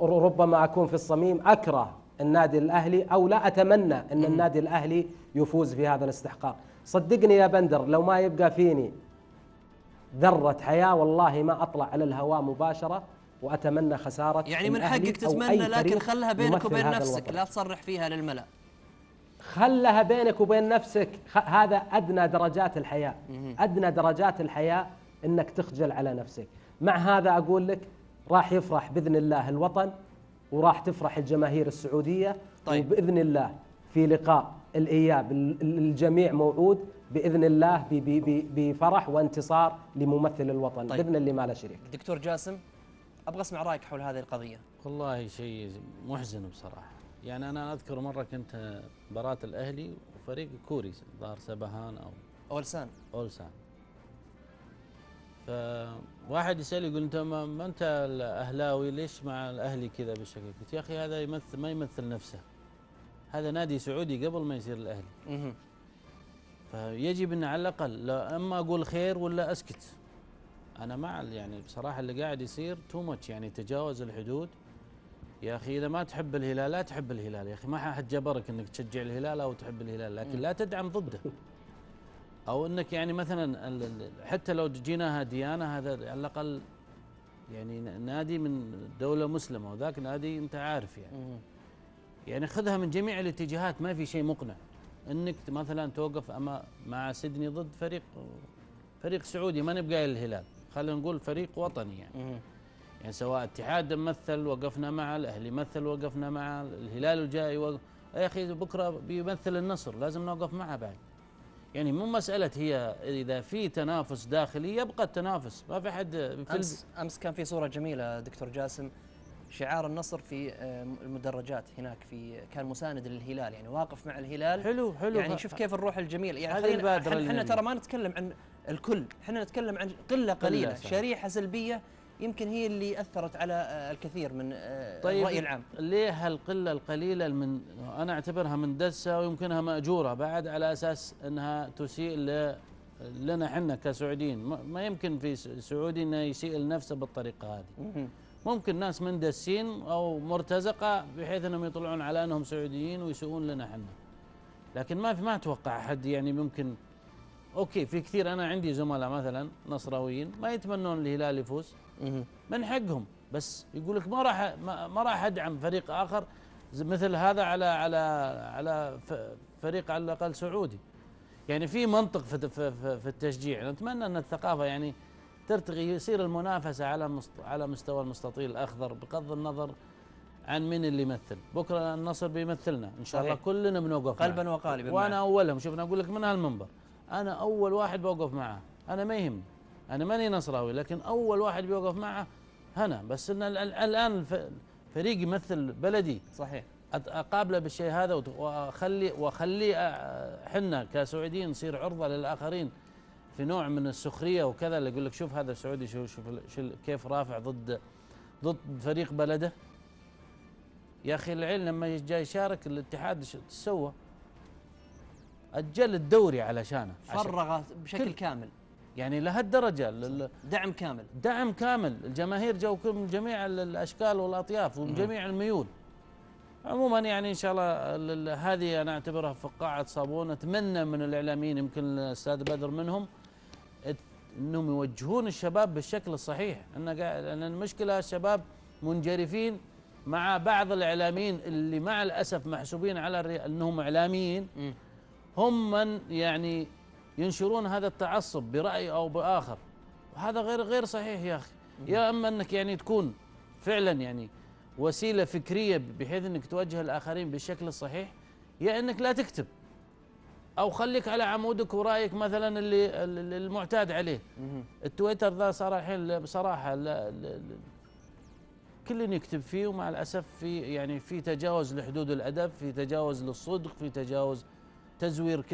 ربما أكون في الصميم أكره النادي الأهلي أو لا أتمنى إن النادي الأهلي يفوز في هذا الاستحقاق، صدقني يا بندر لو ما يبقى فيني ذرة حياة والله ما أطلع على الهواء مباشرة وأتمنى خسارة يعني من حقك تتمنى لكن خلها بينك وبين نفسك لا تصرح فيها للملأ. خلها بينك وبين نفسك. هذا أدنى درجات الحياة. أدنى درجات الحياة إنك تخجل على نفسك. مع هذا أقول لك راح يفرح بإذن الله الوطن وراح تفرح الجماهير السعودية طيب. وبإذن الله في لقاء. الإياب. الجميع موعود بإذن الله بفرح وانتصار لممثل الوطن طيب. بإذن اللي ما له شريك. دكتور جاسم أبغى أسمع رأيك حول هذه القضية. والله شيء محزن بصراحة. يعني أنا أذكر مرة كنت مباراه الأهلي وفريق كوري ظهر سبهان أو أولسان. أولسان. فواحد يسأل يقول أنت ما أنت الأهلاوي؟ ليش مع الأهلي كذا بالشكل قلت يا أخي هذا يمثل ما يمثل نفسه. هذا نادي سعودي قبل ما يصير الأهلي. فيجب إن على الأقل لا أما أقول خير ولا أسكت. أنا مع يعني بصراحة اللي قاعد يصير تو ماتش يعني تجاوز الحدود. يا أخي إذا ما تحب الهلال لا تحب الهلال. يا أخي ما حد جبرك إنك تشجع الهلال أو تحب الهلال لكن لا تدعم ضده. أو إنك يعني مثلا حتى لو جيناها ديانة هذا على الأقل يعني نادي من دولة مسلمة وذاك نادي أنت عارف يعني. يعني خذها من جميع الاتجاهات ما في شيء مقنع. إنك مثلا توقف أما مع سيدني ضد فريق فريق سعودي ما نبقى الهلال. خلينا نقول فريق وطني يعني. يعني سواء اتحاد مثل وقفنا مع الأهلي مثل وقفنا مع الهلال الجاي وقف يا أخي بكرة بيمثل النصر لازم نوقف معه بعد. يعني مو مسألة هي إذا في تنافس داخلي يبقى التنافس. ما في حد في أمس, أمس كان في صورة جميلة دكتور جاسم شعار النصر في آه، المدرجات هناك في كان مساند للهلال يعني واقف مع الهلال. حلو حلو. يعني شوف كيف الروح الجميله يعني خلينا إحنا ترى ما نتكلم عن الكل إحنا نتكلم عن قلة قليلة شريحة سلبية يمكن هي اللي أثرت على آه، الكثير من آه، طيب الرأي العام. ليه هالقلة القليلة من أنا أعتبرها من دسة ويمكنها مأجورة بعد على أساس إنها تسيء لنا إحنا كسعوديين. ما يمكن في سعودي إنه يسيء لنفسه بالطريقة هذه. ممكن ناس مندسين أو مرتزقة بحيث إنهم يطلعون على أنهم سعوديين ويسوون لنا إحنا. لكن ما في ما أتوقع أحد يعني ممكن أوكي في كثير أنا عندي زملاء مثلا نصراويين ما يتمنون الهلال يفوز. من حقهم. بس يقول لك ما راح ما راح أدعم فريق آخر مثل هذا على على على فريق على الأقل سعودي. يعني في منطق في في التشجيع. نتمنى أن الثقافة يعني ترتقي يصير المنافسة على على مستوى المستطيل الأخضر بغض النظر عن من اللي يمثل. بكرة النصر بيمثلنا. إن شاء. الله كلنا بنوقف قلبا وقالبا وأنا أولهم. شوف أقول لك من هالمنبر. أنا أول واحد بوقف معه. أنا ما يهمني. أنا ماني نصراوي لكن أول واحد بيوقف معه هنا. بس إن الآن فريق يمثل بلدي. صحيح. أقابله بالشيء هذا واخلي واخلي إحنا كسعوديين نصير عرضة للآخرين. في نوع من السخرية وكذا اللي يقول لك شوف هذا السعودي شوف شوف كيف رافع ضد ضد فريق بلده. يا أخي العين لما جاي يشارك الاتحاد إيش سوى؟ أجل الدوري علشانه فرغ بشكل كامل. يعني لهالدرجة دعم كامل. دعم كامل. الجماهير جو من جميع الأشكال والأطياف ومن جميع الميول. عموما يعني إن شاء الله هذه أنا أعتبرها فقاعة صابون أتمنى من الإعلاميين يمكن الأستاذ بدر منهم إنهم يوجهون الشباب بالشكل الصحيح. إن لأن المشكلة الشباب منجرفين مع بعض الإعلاميين اللي مع الأسف محسوبين على إنهم إعلاميين. هم من يعني ينشرون هذا التعصب برأي أو بآخر. وهذا غير غير صحيح يا أخي. يا أما إنك يعني تكون فعلا يعني وسيلة فكرية بحيث إنك توجه الآخرين بالشكل الصحيح يا إنك لا تكتب. أو خليك على عمودك ورأيك مثلا اللي المعتاد عليه. التويتر ذا صار الحين بصراحه لا لا لا. كل يكتب فيه ومع الأسف في يعني في تجاوز لحدود الأدب في تجاوز للصدق في تجاوز تزوير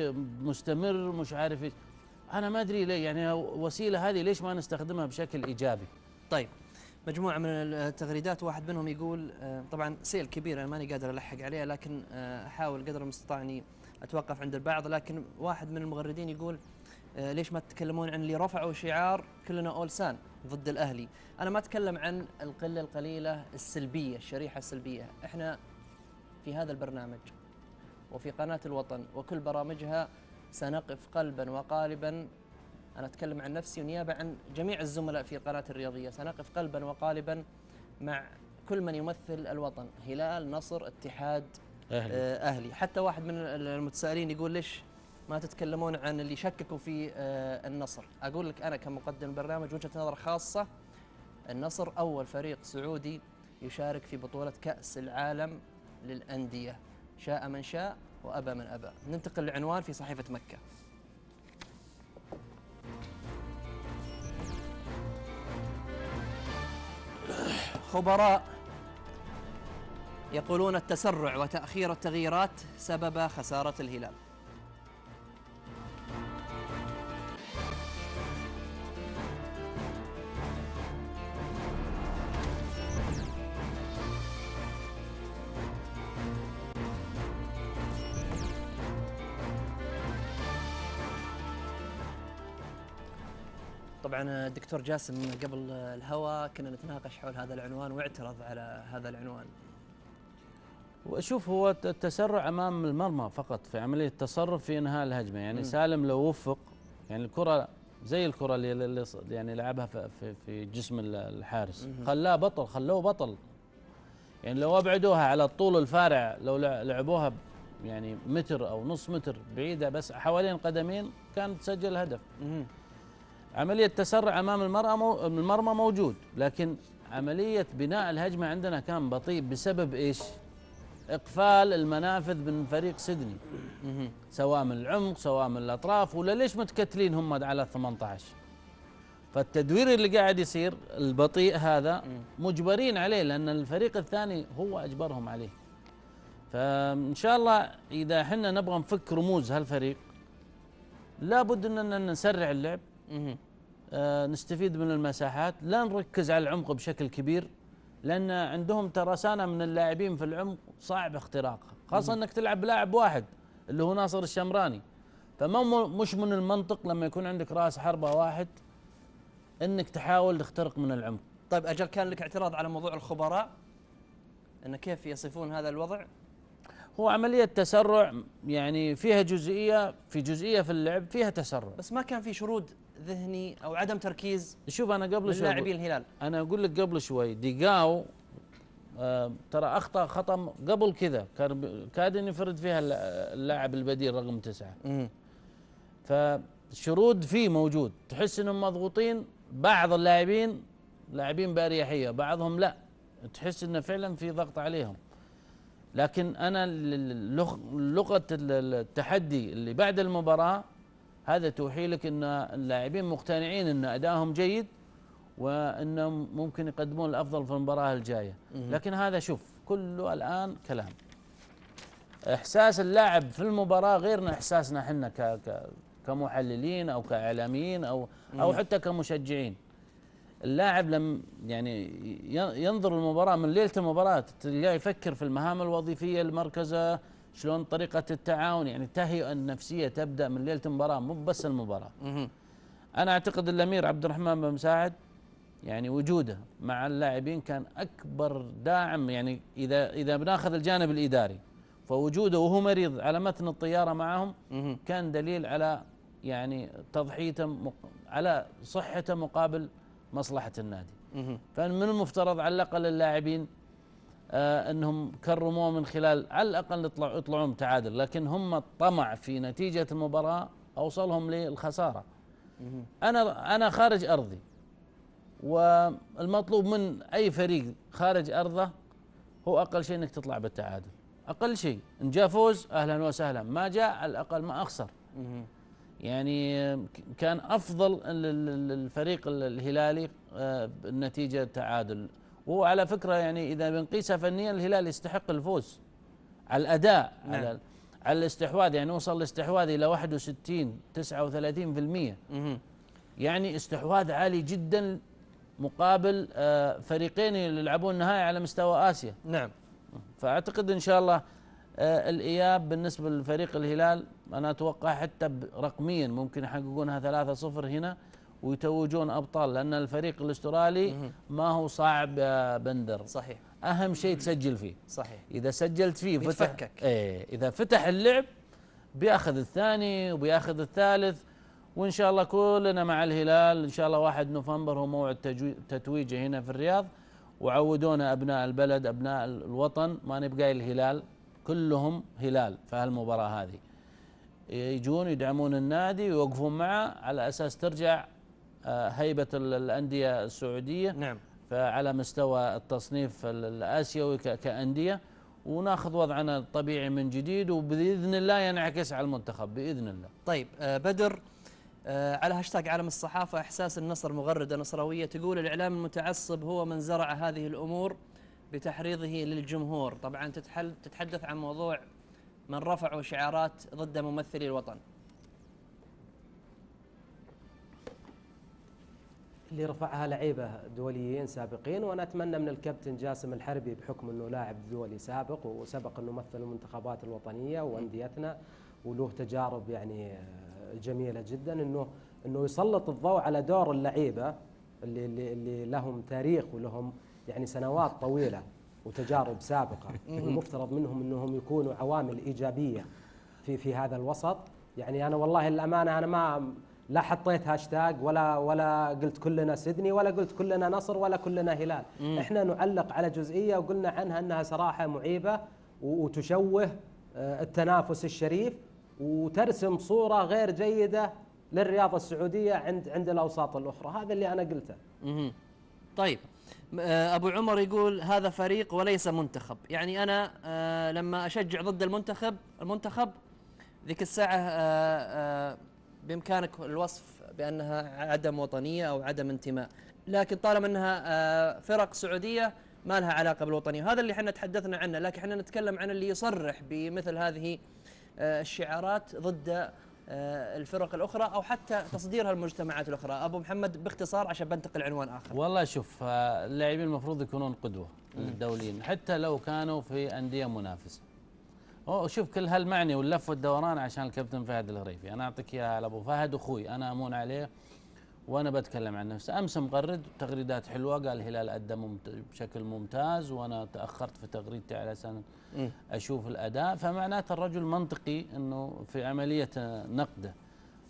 مستمر مش عارف إيش. أنا ما أدري ليه يعني وسيلة هذه ليش ما نستخدمها بشكل إيجابي؟ طيب مجموعة من التغريدات واحد منهم يقول آه، طبعا سيل كبير أنا ماني قادر ألحق عليها لكن آه، أحاول قدر المستطاع أني أتوقف عند البعض لكن واحد من المغردين يقول آه، ليش ما تتكلمون عن اللي رفعوا شعار كلنا أولسان ضد الأهلي؟ أنا ما أتكلم عن القلة القليلة السلبية الشريحة السلبية. إحنا في هذا البرنامج وفي قناة الوطن وكل برامجها سنقف قلبا وقالبا. أنا أتكلم عن نفسي ونيابة عن جميع الزملاء في القناة الرياضية. سنقف قلبا وقالبا مع كل من يمثل الوطن هلال نصر اتحاد أهلي. آه، أهلي. حتى واحد من المتسائلين يقول ليش ما تتكلمون عن اللي شككوا في آه، النصر؟ أقول لك أنا كمقدم برنامج وجهة نظر خاصة النصر أول فريق سعودي يشارك في بطولة كأس العالم للأندية. شاء من شاء وأبى من أبى. ننتقل لعنوان في صحيفة مكة. خبراء يقولون التسرع وتأخير التغييرات سبب خسارة الهلال. طبعا الدكتور جاسم قبل الهوا كنا نتناقش حول هذا العنوان واعترض على هذا العنوان. وشوف هو الت- التسرع أمام المرمى فقط في عملية التصرف في إنهاء الهجمة يعني مم. سالم لو وفق يعني الكرة زي الكرة اللي, اللي يعني لعبها في, في, في جسم ال- الحارس. خلاه بطل خلوه بطل يعني لو أبعدوها على الطول الفارع لو لع- لعبوها يعني متر أو نص متر بعيدة بس حوالين قدمين كان تسجل هدف مهم. عملية تسرع أمام المرأة مو المرمى موجود لكن عملية بناء الهجمة عندنا كان بطيء بسبب إيش إقفال المنافذ من فريق سيدني. سواء من العمق سواء من الأطراف ولا ليش متكتلين هم على 18 فالتدوير اللي قاعد يصير البطيء هذا. مجبرين عليه لأن الفريق الثاني هو أجبرهم عليه فإن شاء الله إذا حنا نبغى نفك رموز هالفريق لابد أننا نسرع اللعب. آه، نستفيد من المساحات لا نركز على العمق بشكل كبير لأن عندهم ترسانه من اللاعبين في العمق صعب اختراقها خاصة إنك تلعب بلاعب واحد اللي هو ناصر الشمراني. فما مش من المنطق لما يكون عندك رأس حربة واحد إنك تحاول تخترق من العمق. طيب أجل كان لك اعتراض على موضوع الخبراء؟ أن كيف يصفون هذا الوضع؟ هو عملية تسرع يعني فيها جزئية في جزئية في اللعب فيها تسرع. بس ما كان في شرود ذهني أو عدم تركيز شوف أنا قبل شوي لاعبي الهلال. أنا أقول لك قبل شوي ديقاو آه ترى أخطأ خطأ قبل كذا كان كاد إن يفرد فيها الل- اللاعب البديل رقم تسعة. فالشرود فيه موجود. تحس إنهم مضغوطين بعض اللاعبين لاعبين بأريحية بعضهم لا. تحس إنه فعلا في ضغط عليهم. لكن أنا لغة ال- التحدي اللي بعد المباراة هذا توحي لك إن اللاعبين مقتنعين إن ادائهم جيد وانهم ممكن يقدمون الأفضل في المباراة الجاية. لكن هذا شوف كله الآن كلام إحساس اللاعب في المباراة غير إحساسنا إحنا كمحللين أو كإعلاميين أو أو. حتى كمشجعين اللاعب لم يعني ينظر المباراة من ليلة المباراة تلقاه يفكر في المهام الوظيفية لمركزه شلون طريقة التعاون؟ يعني التهيئه النفسية تبدأ من ليلة المباراة مو بس المباراة. أنا أعتقد الأمير عبد الرحمن بن مساعد يعني وجوده مع اللاعبين كان أكبر داعم. يعني إذا إذا بناخذ الجانب الإداري فوجوده وهو مريض على متن الطيارة معهم. كان دليل على يعني تضحيته مق- على صحته مقابل مصلحة النادي. فمن المفترض على الأقل اللاعبين إنهم كرموه من خلال على الأقل يطلعوا يطلعون تعادل لكن هم الطمع في نتيجة المباراة أوصلهم للخسارة. أنا أنا خارج أرضي والمطلوب من أي فريق خارج أرضه هو أقل شيء إنك تطلع بالتعادل. أقل شيء إن جاء فوز أهلا وسهلا ما جاء على الأقل ما أخسر. يعني كان أفضل الفريق الهلالي آه، النتيجه تعادل. وعلى فكرة يعني إذا بنقيسها فنيا الهلال يستحق الفوز. على الأداء نعم. على على الاستحواذ يعني وصل الاستحواذ إلى 61 39% يعني استحواذ عالي جدا مقابل آه، فريقين يلعبون النهائي على مستوى آسيا. نعم. فأعتقد إن شاء الله آه، الإياب بالنسبة لفريق الهلال أنا أتوقع حتى رقميا ممكن يحققونها 3-0 هنا. ويتوجون أبطال لأن الفريق الأسترالي ما هو صعب يا بندر. صحيح. أهم شيء تسجل فيه. صحيح. إذا سجلت فيه فتح إيه إذا فتح اللعب بيأخذ الثاني وبيأخذ الثالث وإن شاء الله كلنا مع الهلال إن شاء الله 1 نوفمبر هو موعد تتويجه هنا في الرياض. وعودونا أبناء البلد أبناء الوطن ما نبقى الهلال. كلهم هلال في هالمباراة هذه. يجون يدعمون النادي ويوقفون معه على أساس ترجع آه، هيبة الأندية السعودية. نعم. فعلى مستوى التصنيف الآسيوي كأندية. وناخذ وضعنا الطبيعي من جديد وبإذن الله ينعكس على المنتخب بإذن الله. طيب آه، بدر آه، على هاشتاج عالم الصحافة إحساس النصر مغردة نصراويه تقول الإعلام المتعصب هو من زرع هذه الأمور بتحريضه للجمهور، طبعا تتحدث عن موضوع من رفعوا شعارات ضد ممثلي الوطن. اللي رفعها لعيبة دوليين سابقين وأنا أتمنى من الكابتن جاسم الحربي بحكم إنه لاعب دولي سابق وسبق إنه مثل المنتخبات الوطنية وأنديتنا وله تجارب يعني جميلة جدا إنه إنه يسلط الضوء على دور اللعيبة اللي اللي, اللي لهم تاريخ ولهم يعني سنوات طويلة وتجارب سابقة. المفترض منهم إنهم يكونوا عوامل إيجابية في في هذا الوسط. يعني أنا والله الامانه أنا ما لا حطيت هاشتاج ولا ولا قلت كلنا سيدني ولا قلت كلنا نصر ولا كلنا هلال. مم. إحنا نعلق على جزئية وقلنا عنها إنها صراحة معيبة وتشوه آه، التنافس الشريف وترسم صورة غير جيدة للرياضه السعودية عند عند الأوساط الأخرى. هذا اللي أنا قلته. مم. طيب. آه، أبو عمر يقول هذا فريق وليس منتخب. يعني أنا آه، لما أشجع ضد المنتخب المنتخب ذيك الساعة بإمكانك الوصف بأنها عدم وطنية أو عدم انتماء. لكن طالما أنها آه، فرق سعودية ما لها علاقة بالوطنية. وهذا اللي إحنا تحدثنا عنه. لكن إحنا نتكلم عن اللي يصرح بمثل هذه آه، الشعارات ضد آه، الفرق الأخرى أو حتى تصديرها المجتمعات الأخرى. أبو محمد باختصار عشان بنتقل عنوان آخر. والله شوف اللاعبين المفروض يكونون قدوة للدوليين حتى لو كانوا في أندية منافسة. شوف كل هالمعني واللف والدوران عشان الكابتن فهد الغريفي أنا أعطيك اياها على أبو فهد أخوي أنا أمون عليه وأنا بتكلم عن نفسي. أمس مغرد تغريدات حلوة قال الهلال أدى بشكل ممتاز وأنا تأخرت في تغريدتي على أساس أشوف الأداء. فمعناته الرجل منطقي إنه في عملية نقده.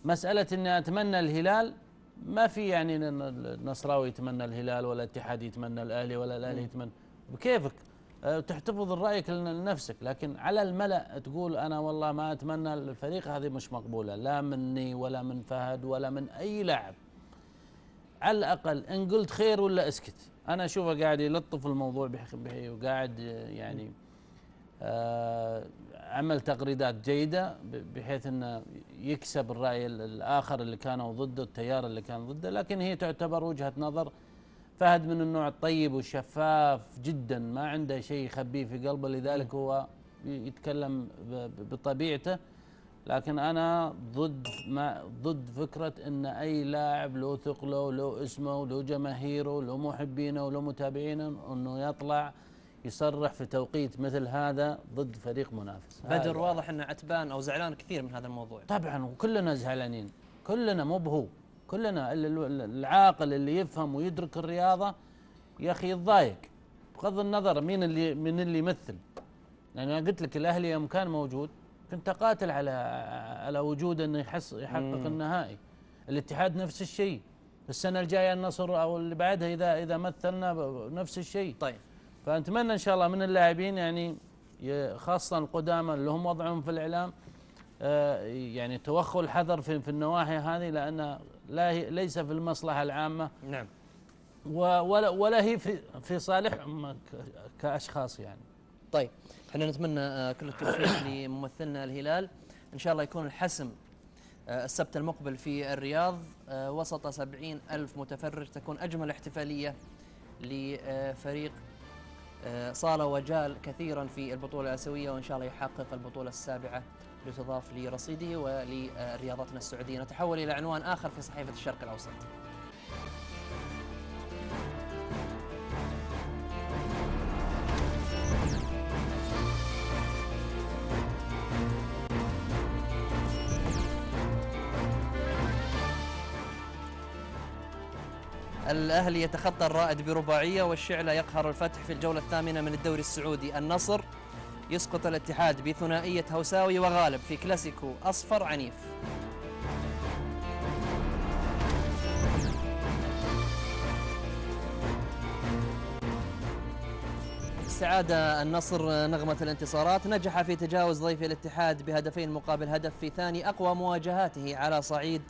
مسألة إني أتمنى الهلال ما في يعني النصراوي يتمنى الهلال ولا الاتحاد يتمنى الأهلي ولا الأهلي يتمنى. بكيفك؟ تحتفظ رايك لنفسك لكن على الملأ تقول أنا والله ما أتمنى الفريق هذه مش مقبولة لا مني ولا من فهد ولا من أي لاعب. على الأقل إن قلت خير ولا أسكت. أنا أشوفه قاعد يلطف الموضوع بحي وقاعد يعني آه عمل تغريدات جيدة بحيث إنه يكسب الرأي الآخر اللي كانوا ضده التيار اللي كان ضده لكن هي تعتبر وجهة نظر فهد من النوع الطيب والشفاف جدا ما عنده شيء يخبيه في قلبه لذلك هو يتكلم بطبيعته. لكن أنا ضد ما ضد فكرة إن أي لاعب له ثقله له اسمه له جماهيره له محبينه وله متابعينه إنه يطلع يصرح في توقيت مثل هذا ضد فريق منافس. بدر واضح إنه عتبان أو زعلان كثير من هذا الموضوع. طبعا وكلنا زعلانين. كلنا مو بهو. كلنا العاقل اللي يفهم ويدرك الرياضة يا أخي يتضايق. بغض النظر مين اللي من اللي يمثل. يعني أنا قلت لك الأهلي يوم كان موجود كنت أقاتل على على وجود إنه يحس يحقق مم. النهائي. الاتحاد نفس الشيء. السنة الجاية النصر أو اللي بعدها اذا إذا مثلنا نفس الشيء. طيب. فنتمنى إن شاء الله من اللاعبين يعني خاصة القدامى اللي هم وضعهم في الإعلام آه، يعني توخوا الحذر في في النواحي هذه لأن لا هي ليس في المصلحة العامة. نعم. ولا ولا هي في في صالحهم ك- كأشخاص يعني. طيب إحنا نتمنى آه، كل التوفيق (coughs) لممثلنا الهلال. إن شاء الله يكون الحسم آه، السبت المقبل في الرياض آه، وسط سبعين ألف متفرج تكون أجمل احتفالية لفريق صال وجال كثيرا في البطولة الآسيوية وإن شاء الله يحقق البطولة السابعة. لتضاف لرصيده ولرياضتنا السعودية. نتحول إلى عنوان آخر في صحيفة الشرق الأوسط. الأهلي يتخطى الرائد برباعية والشعلة يقهر الفتح في الجولة الثامنة من الدوري السعودي. النصر يسقط الاتحاد بثنائية هوساوي وغالب في كلاسيكو أصفر عنيف. استعاد النصر نغمة الانتصارات نجح في تجاوز ضيف الاتحاد بهدفين مقابل هدف في ثاني أقوى مواجهاته على صعيد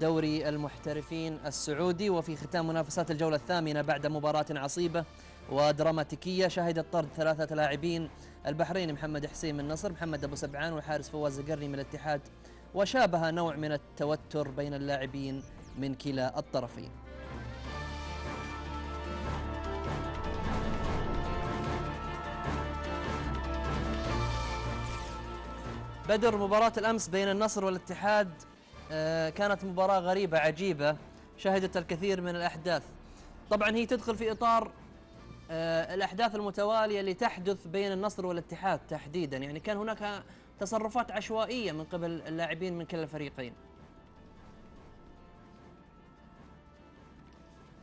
دوري المحترفين السعودي وفي ختام منافسات الجولة الثامنة بعد مباراة عصيبة ودراماتيكية شهدت طرد ثلاثة لاعبين البحريني محمد حسين من النصر محمد أبو سبعان والحارس فواز القرني من الاتحاد وشابه نوع من التوتر بين اللاعبين من كلا الطرفين. بدر مباراة الأمس بين النصر والاتحاد آه، كانت مباراة غريبة عجيبة شهدت الكثير من الأحداث. طبعا هي تدخل في إطار الأحداث المتوالية اللي تحدث بين النصر والاتحاد تحديدا. يعني كان هناك تصرفات عشوائية من قبل اللاعبين من كلا الفريقين.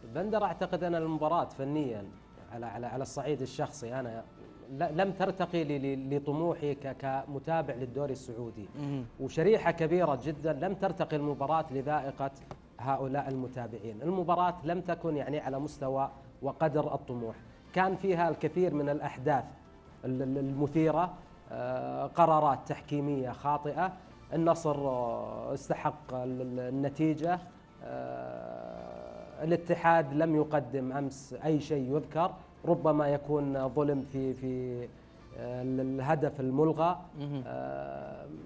بندر أعتقد أن المباراة فنيا على على على الصعيد الشخصي أنا لم ترتقي لطموحي كمتابع للدوري السعودي. وشريحة كبيرة جدا لم ترتقي المباراة لذائقة هؤلاء المتابعين، المباراة لم تكن يعني على مستوى وقدر الطموح، كان فيها الكثير من الأحداث ال- ال- المثيرة آه، قرارات تحكيمية خاطئة، النصر آه، استحق ال- ال- النتيجة آه، الاتحاد لم يقدم أمس أي شيء يذكر ربما يكون ظلم في في الهدف الملغى.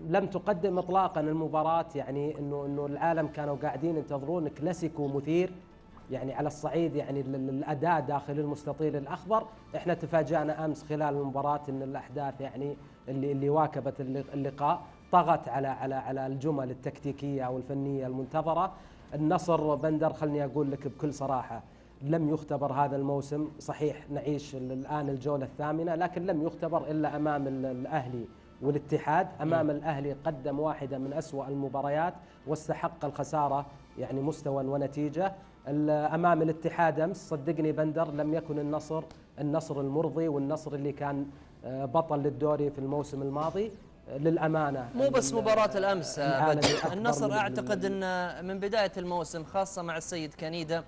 لم تقدم اطلاقا المباراة يعني انه إنه العالم كانوا قاعدين ينتظرون كلاسيكو مثير. يعني على الصعيد يعني ال- ال- الاداء داخل المستطيل الأخضر. إحنا تفاجأنا أمس خلال المباراة إن الأحداث يعني اللي اللي واكبت اللق- اللقاء طغت على على على الجمل التكتيكية أو الفنية المنتظرة. النصر بندر خلني أقول لك بكل صراحة لم يختبر هذا الموسم. صحيح نعيش ال- الآن الجولة الثامنة لكن لم يختبر إلا أمام ال- الأهلي والاتحاد. أمام الأهلي قدم واحدة من أسوأ المباريات واستحق الخسارة يعني مستوى ونتيجة. أمام الاتحاد أمس صدقني بندر لم يكن النصر النصر المرضي والنصر اللي كان آه، بطل للدوري في الموسم الماضي. آه، للأمانة مو بس ال- مباراة الأمس آه، النصر أعتقد أن من بداية الموسم خاصة مع السيد كنيدة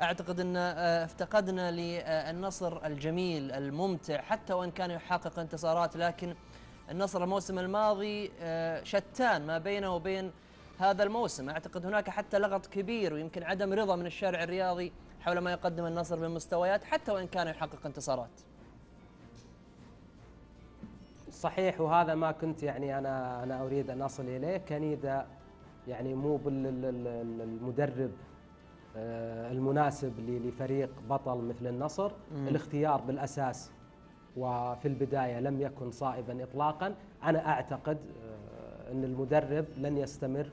أعتقد أن آه، افتقدنا للنصر الجميل الممتع حتى وإن كان يحقق انتصارات لكن النصر الموسم الماضي شتان ما بينه وبين هذا الموسم. أعتقد هناك حتى لغط كبير ويمكن عدم رضا من الشارع الرياضي حول ما يقدم النصر من مستويات حتى وإن كان يحقق انتصارات. صحيح وهذا ما كنت يعني أنا أنا أريد أن أصل إليه. كنيدا يعني مو بالمدرب المناسب ل- لفريق بطل مثل النصر. الاختيار بالأساس وفي البداية لم يكن صائبا اطلاقا. أنا أعتقد آه، أن المدرب لن يستمر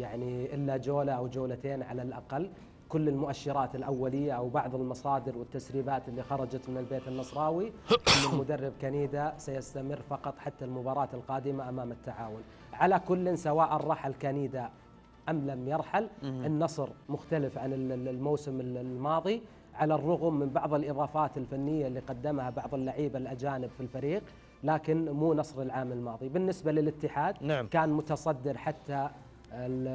يعني إلا جولة أو جولتين على الأقل. كل المؤشرات الأولية أو بعض المصادر والتسريبات اللي خرجت من البيت النصراوي ان المدرب كنيدا سيستمر فقط حتى المباراة القادمة أمام التعاون. على كل سواء رحل كنيدا أم لم يرحل النصر مختلف عن ال- ال- الموسم ال- الماضي. على الرغم من بعض الإضافات الفنية اللي قدمها بعض اللعيبة الأجانب في الفريق لكن مو نصر العام الماضي. بالنسبة للاتحاد نعم. كان متصدر حتى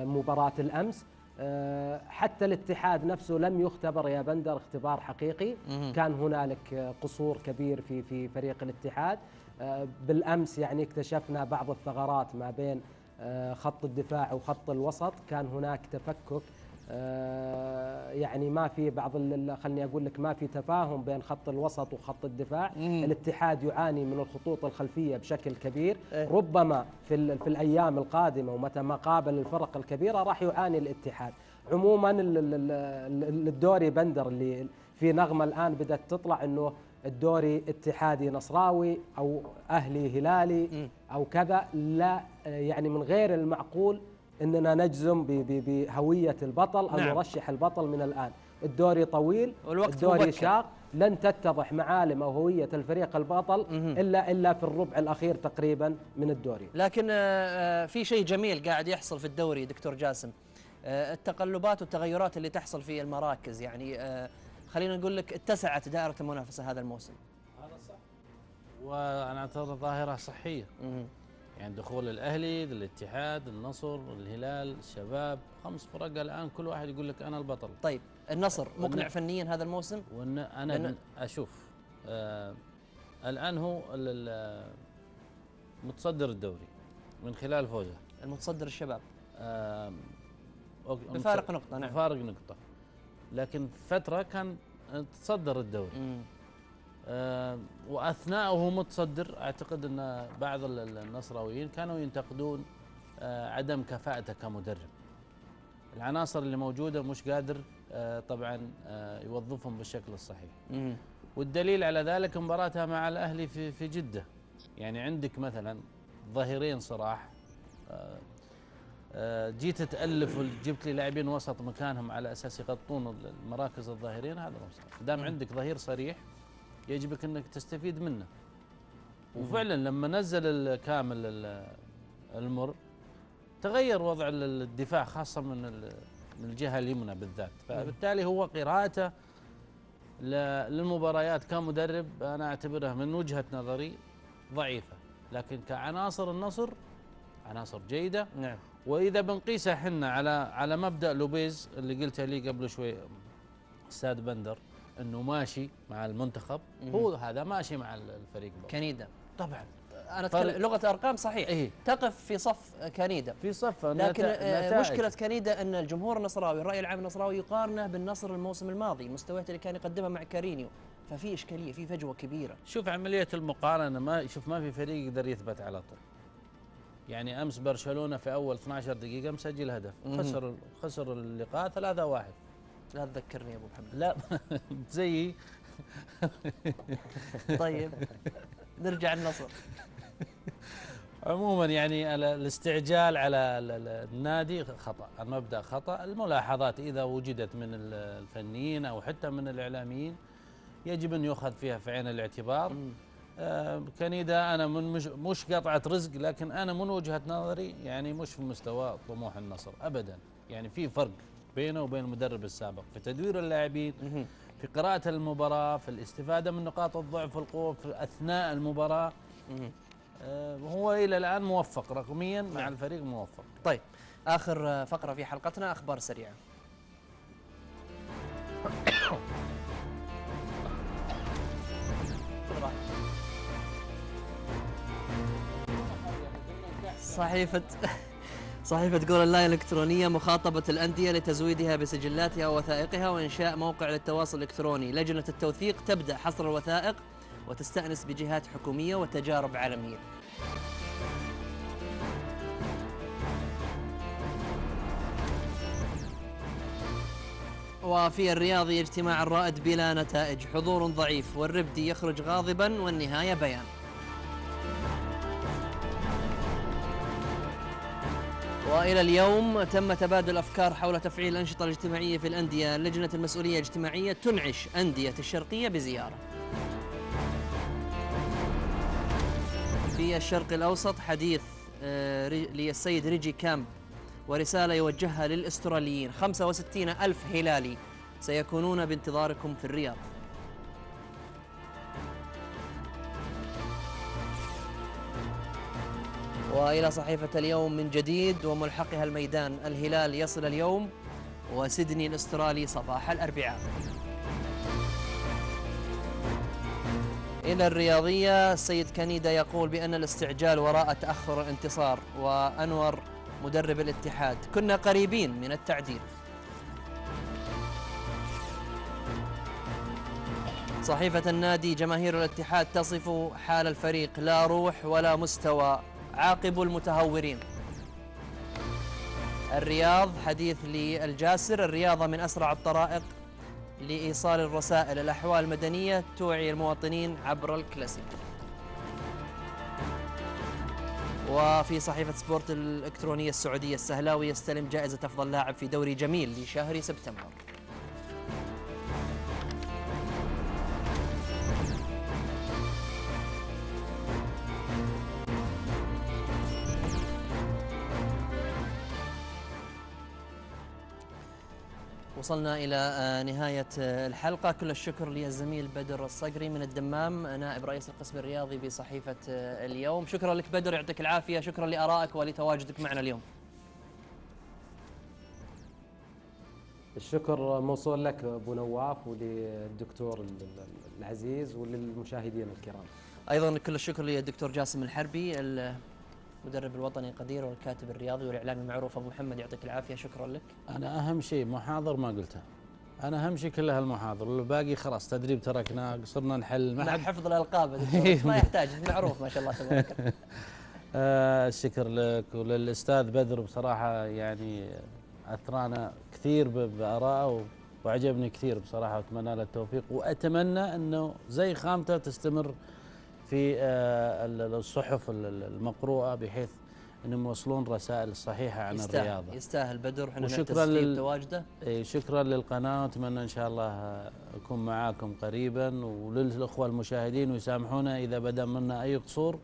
مباراة الأمس. آه، حتى الاتحاد نفسه لم يختبر يا بندر اختبار حقيقي. كان هنالك قصور كبير في في فريق الاتحاد. آه، بالأمس يعني اكتشفنا بعض الثغرات ما بين آه، خط الدفاع وخط الوسط. كان هناك تفكك يعني ما في بعض خلني أقول لك ما في تفاهم بين خط الوسط وخط الدفاع مم. الاتحاد يعاني من الخطوط الخلفية بشكل كبير إيه. ربما في في الأيام القادمة ومتى ما قابل الفرق الكبيرة راح يعاني الاتحاد عموما ال- ال- ال- ال- الدوري بندر اللي في نغمة الآن بدأت تطلع إنه الدوري اتحادي نصراوي أو أهلي هلالي. أو كذا لا يعني من غير المعقول إننا نجزم بهوية البطل أو نعم. نرشح البطل من الآن الدوري طويل والوقت الدوري مبكر. شاق لن تتضح معالم أو هوية الفريق البطل مهم. الا إلا في الربع الأخير تقريبا من الدوري لكن آه، آه، في شيء جميل قاعد يحصل في الدوري دكتور جاسم آه، التقلبات والتغيرات اللي تحصل في المراكز يعني خلينا نقول لك اتسعت دائرة المنافسة هذا الموسم هذا صح وأنا اعتبر ظاهرة صحية. يعني دخول الأهلي الاتحاد النصر الهلال الشباب خمس فرق الآن كل واحد يقول لك أنا البطل. طيب النصر مقنع فنيا هذا الموسم؟ وان أنا أشوف آه الآن هو متصدر الدوري من خلال فوزه. المتصدر الشباب. آه بفارق نقطة، نعم. بفارق نقطة. لكن فترة كان تصدر الدوري. واثناء وهو متصدر أعتقد أن بعض ال- ال- النصراويين كانوا ينتقدون آه، عدم كفاءته كمدرب. العناصر اللي موجودة مش قادر آه، طبعا آه، يوظفهم بالشكل الصحيح. والدليل على ذلك مباراتها مع الأهلي في في جدة. يعني عندك مثلا ظهيرين صراح جيت تألف وجبت لي لاعبين وسط مكانهم على أساس يغطون المراكز الظاهرين هذا صح. دام. عندك ظهير صريح يجبك إنك تستفيد منه. وفعلا لما نزل كامل ال- المر تغير وضع ال- الدفاع خاصة من من الجهة اليمنى بالذات. فبالتالي هو قراءته للمباريات كمدرب أنا اعتبرها من وجهة نظري ضعيفة. لكن كعناصر النصر عناصر جيدة. نعم. وإذا بنقيسها إحنا على على مبدأ لوبيز اللي قلتها لي قبل شوي أستاذ بندر. انه ماشي مع المنتخب هو هذا ماشي مع الفريق برضه. كنيدا طبعا. أنا اتكلم لغة ارقام صحيح. إيه. تقف في صف كنيدا في صف لكن آه، نتائج. مشكلة كنيدا أن الجمهور النصراوي الرأي العام النصراوي يقارنه بالنصر الموسم الماضي المستويات اللي كان يقدمها مع كارينيو. ففي إشكالية في فجوة كبيرة. شوف عملية المقارنة ما شوف ما في فريق يقدر يثبت على طول. يعني أمس برشلونة في أول 12 دقيقة مسجل هدف. خسر خسر اللقاء 3 1 لا تذكرني يا أبو محمد. لا (laughs) زي. طيب نرجع النصر عموما يعني ال- الاستعجال على ال- ال- النادي خطأ المبدأ خطأ. الملاحظات إذا وجدت من ال- الفنيين أو حتى من الإعلاميين يجب أن يؤخذ فيها في عين الاعتبار. آه، كنيدا أنا من مش, مش قطعة رزق لكن أنا من وجهة نظري يعني مش في مستوى طموح النصر ابدا. يعني في فرق. بينه وبين المدرب السابق. في تدوير اللاعبين. في قراءة المباراة في الاستفادة من نقاط الضعف والقوه في أثناء المباراة. مهم. آه، هو إلى الآن موفق رقميا مع الفريق موفق. طيب آخر آه، فقرة في حلقتنا أخبار سريعة. صحيفة صحيفة جول اللاين الإلكترونية مخاطبة الأندية لتزويدها بسجلاتها ووثائقها وإنشاء موقع للتواصل الإلكتروني. لجنة التوثيق تبدأ حصر الوثائق وتستأنس بجهات حكومية وتجارب عالمية. وفي الرياضي اجتماع الرائد بلا نتائج. حضور ضعيف والربدي يخرج غاضبا والنهاية بيان. وإلى اليوم تم تبادل أفكار حول تفعيل الأنشطة الاجتماعية في الأندية، لجنه المسؤولية الاجتماعية تنعش أندية الشرقية بزيارة. في الشرق الأوسط حديث آه، للسيد ريجي كامب ورسالة يوجهها للأستراليين 65 ألف هلالي سيكونون بانتظاركم في الرياض. وإلى صحيفة اليوم من جديد وملحقها الميدان الهلال يصل اليوم وسيدني الأسترالي صباح الأربعاء. إلى الرياضية السيد كنيدا يقول بأن الاستعجال وراء تأخر الانتصار وأنور مدرب الاتحاد. كنا قريبين من التعديل. صحيفة النادي جماهير الاتحاد تصف حال الفريق. لا روح ولا مستوى. عاقب المتهورين. الرياض حديث للجاسر. الرياضة من أسرع الطرائق لإيصال الرسائل. الأحوال المدنية توعي المواطنين عبر الكلاسيك. وفي صحيفة سبورت الإلكترونية السعودية السهلاوي يستلم جائزة أفضل لاعب في دوري جميل لشهر سبتمبر. وصلنا إلى آه، نهاية آه، الحلقة. كل الشكر للزميل بدر الصقري من الدمام نائب رئيس القسم الرياضي بصحيفة آه، اليوم. شكرا لك بدر يعطيك العافية. شكرا لآرائك ولتواجدك معنا اليوم. الشكر موصول لك أبو نواف وللدكتور العزيز وللمشاهدين الكرام. أيضا كل الشكر للدكتور جاسم الحربي المدرب الوطني قدير والكاتب الرياضي والإعلامي معروف أبو محمد يعطيك العافية شكرا لك. أنا أهم شيء محاضر ما قلته. أنا أهم شيء كلها المحاضر والباقي خلاص تدريب تركناه صرنا نحل ما مع حفظ الألقاب (laughs) ما يحتاج معروف ما شاء الله تبارك (laughs) آه الشكر لك وللأستاذ بدر بصراحة يعني اثرانا كثير بارائه وعجبني كثير بصراحة وأتمنى له التوفيق وأتمنى إنه زي خامته تستمر في آه، الصحف المقروءة بحيث إنهم يوصلون رسائل الصحيحه عن يستاهل الرياضة. يستاهل. بدر إحنا وشكرا لل... تواجده. شكرا للقناة واتمنى إن شاء الله أكون معاكم قريبا وللأخوة المشاهدين ويسامحونا إذا بدا منا أي قصور.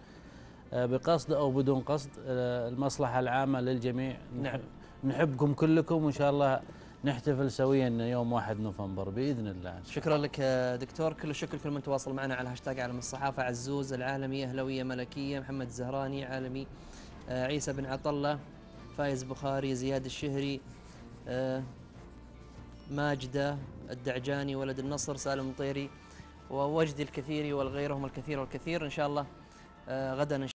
آه، بقصد أو بدون قصد آه، المصلحة العامة للجميع. نعم. نحبكم كلكم وإن شاء الله نحتفل سويا يوم 1 نوفمبر بإذن الله. شكرا لك دكتور. كل الشكر لكل من تواصل معنا على هاشتاج عالم الصحافة. عزوز العالمي أهلوية ملكية محمد الزهراني عالمي آه عيسى بن عطلة فايز بخاري زياد الشهري آه ماجدة الدعجاني ولد النصر سالم مطيري ووجدي الكثير والغيرهم الكثير والكثير. إن شاء الله آه غدا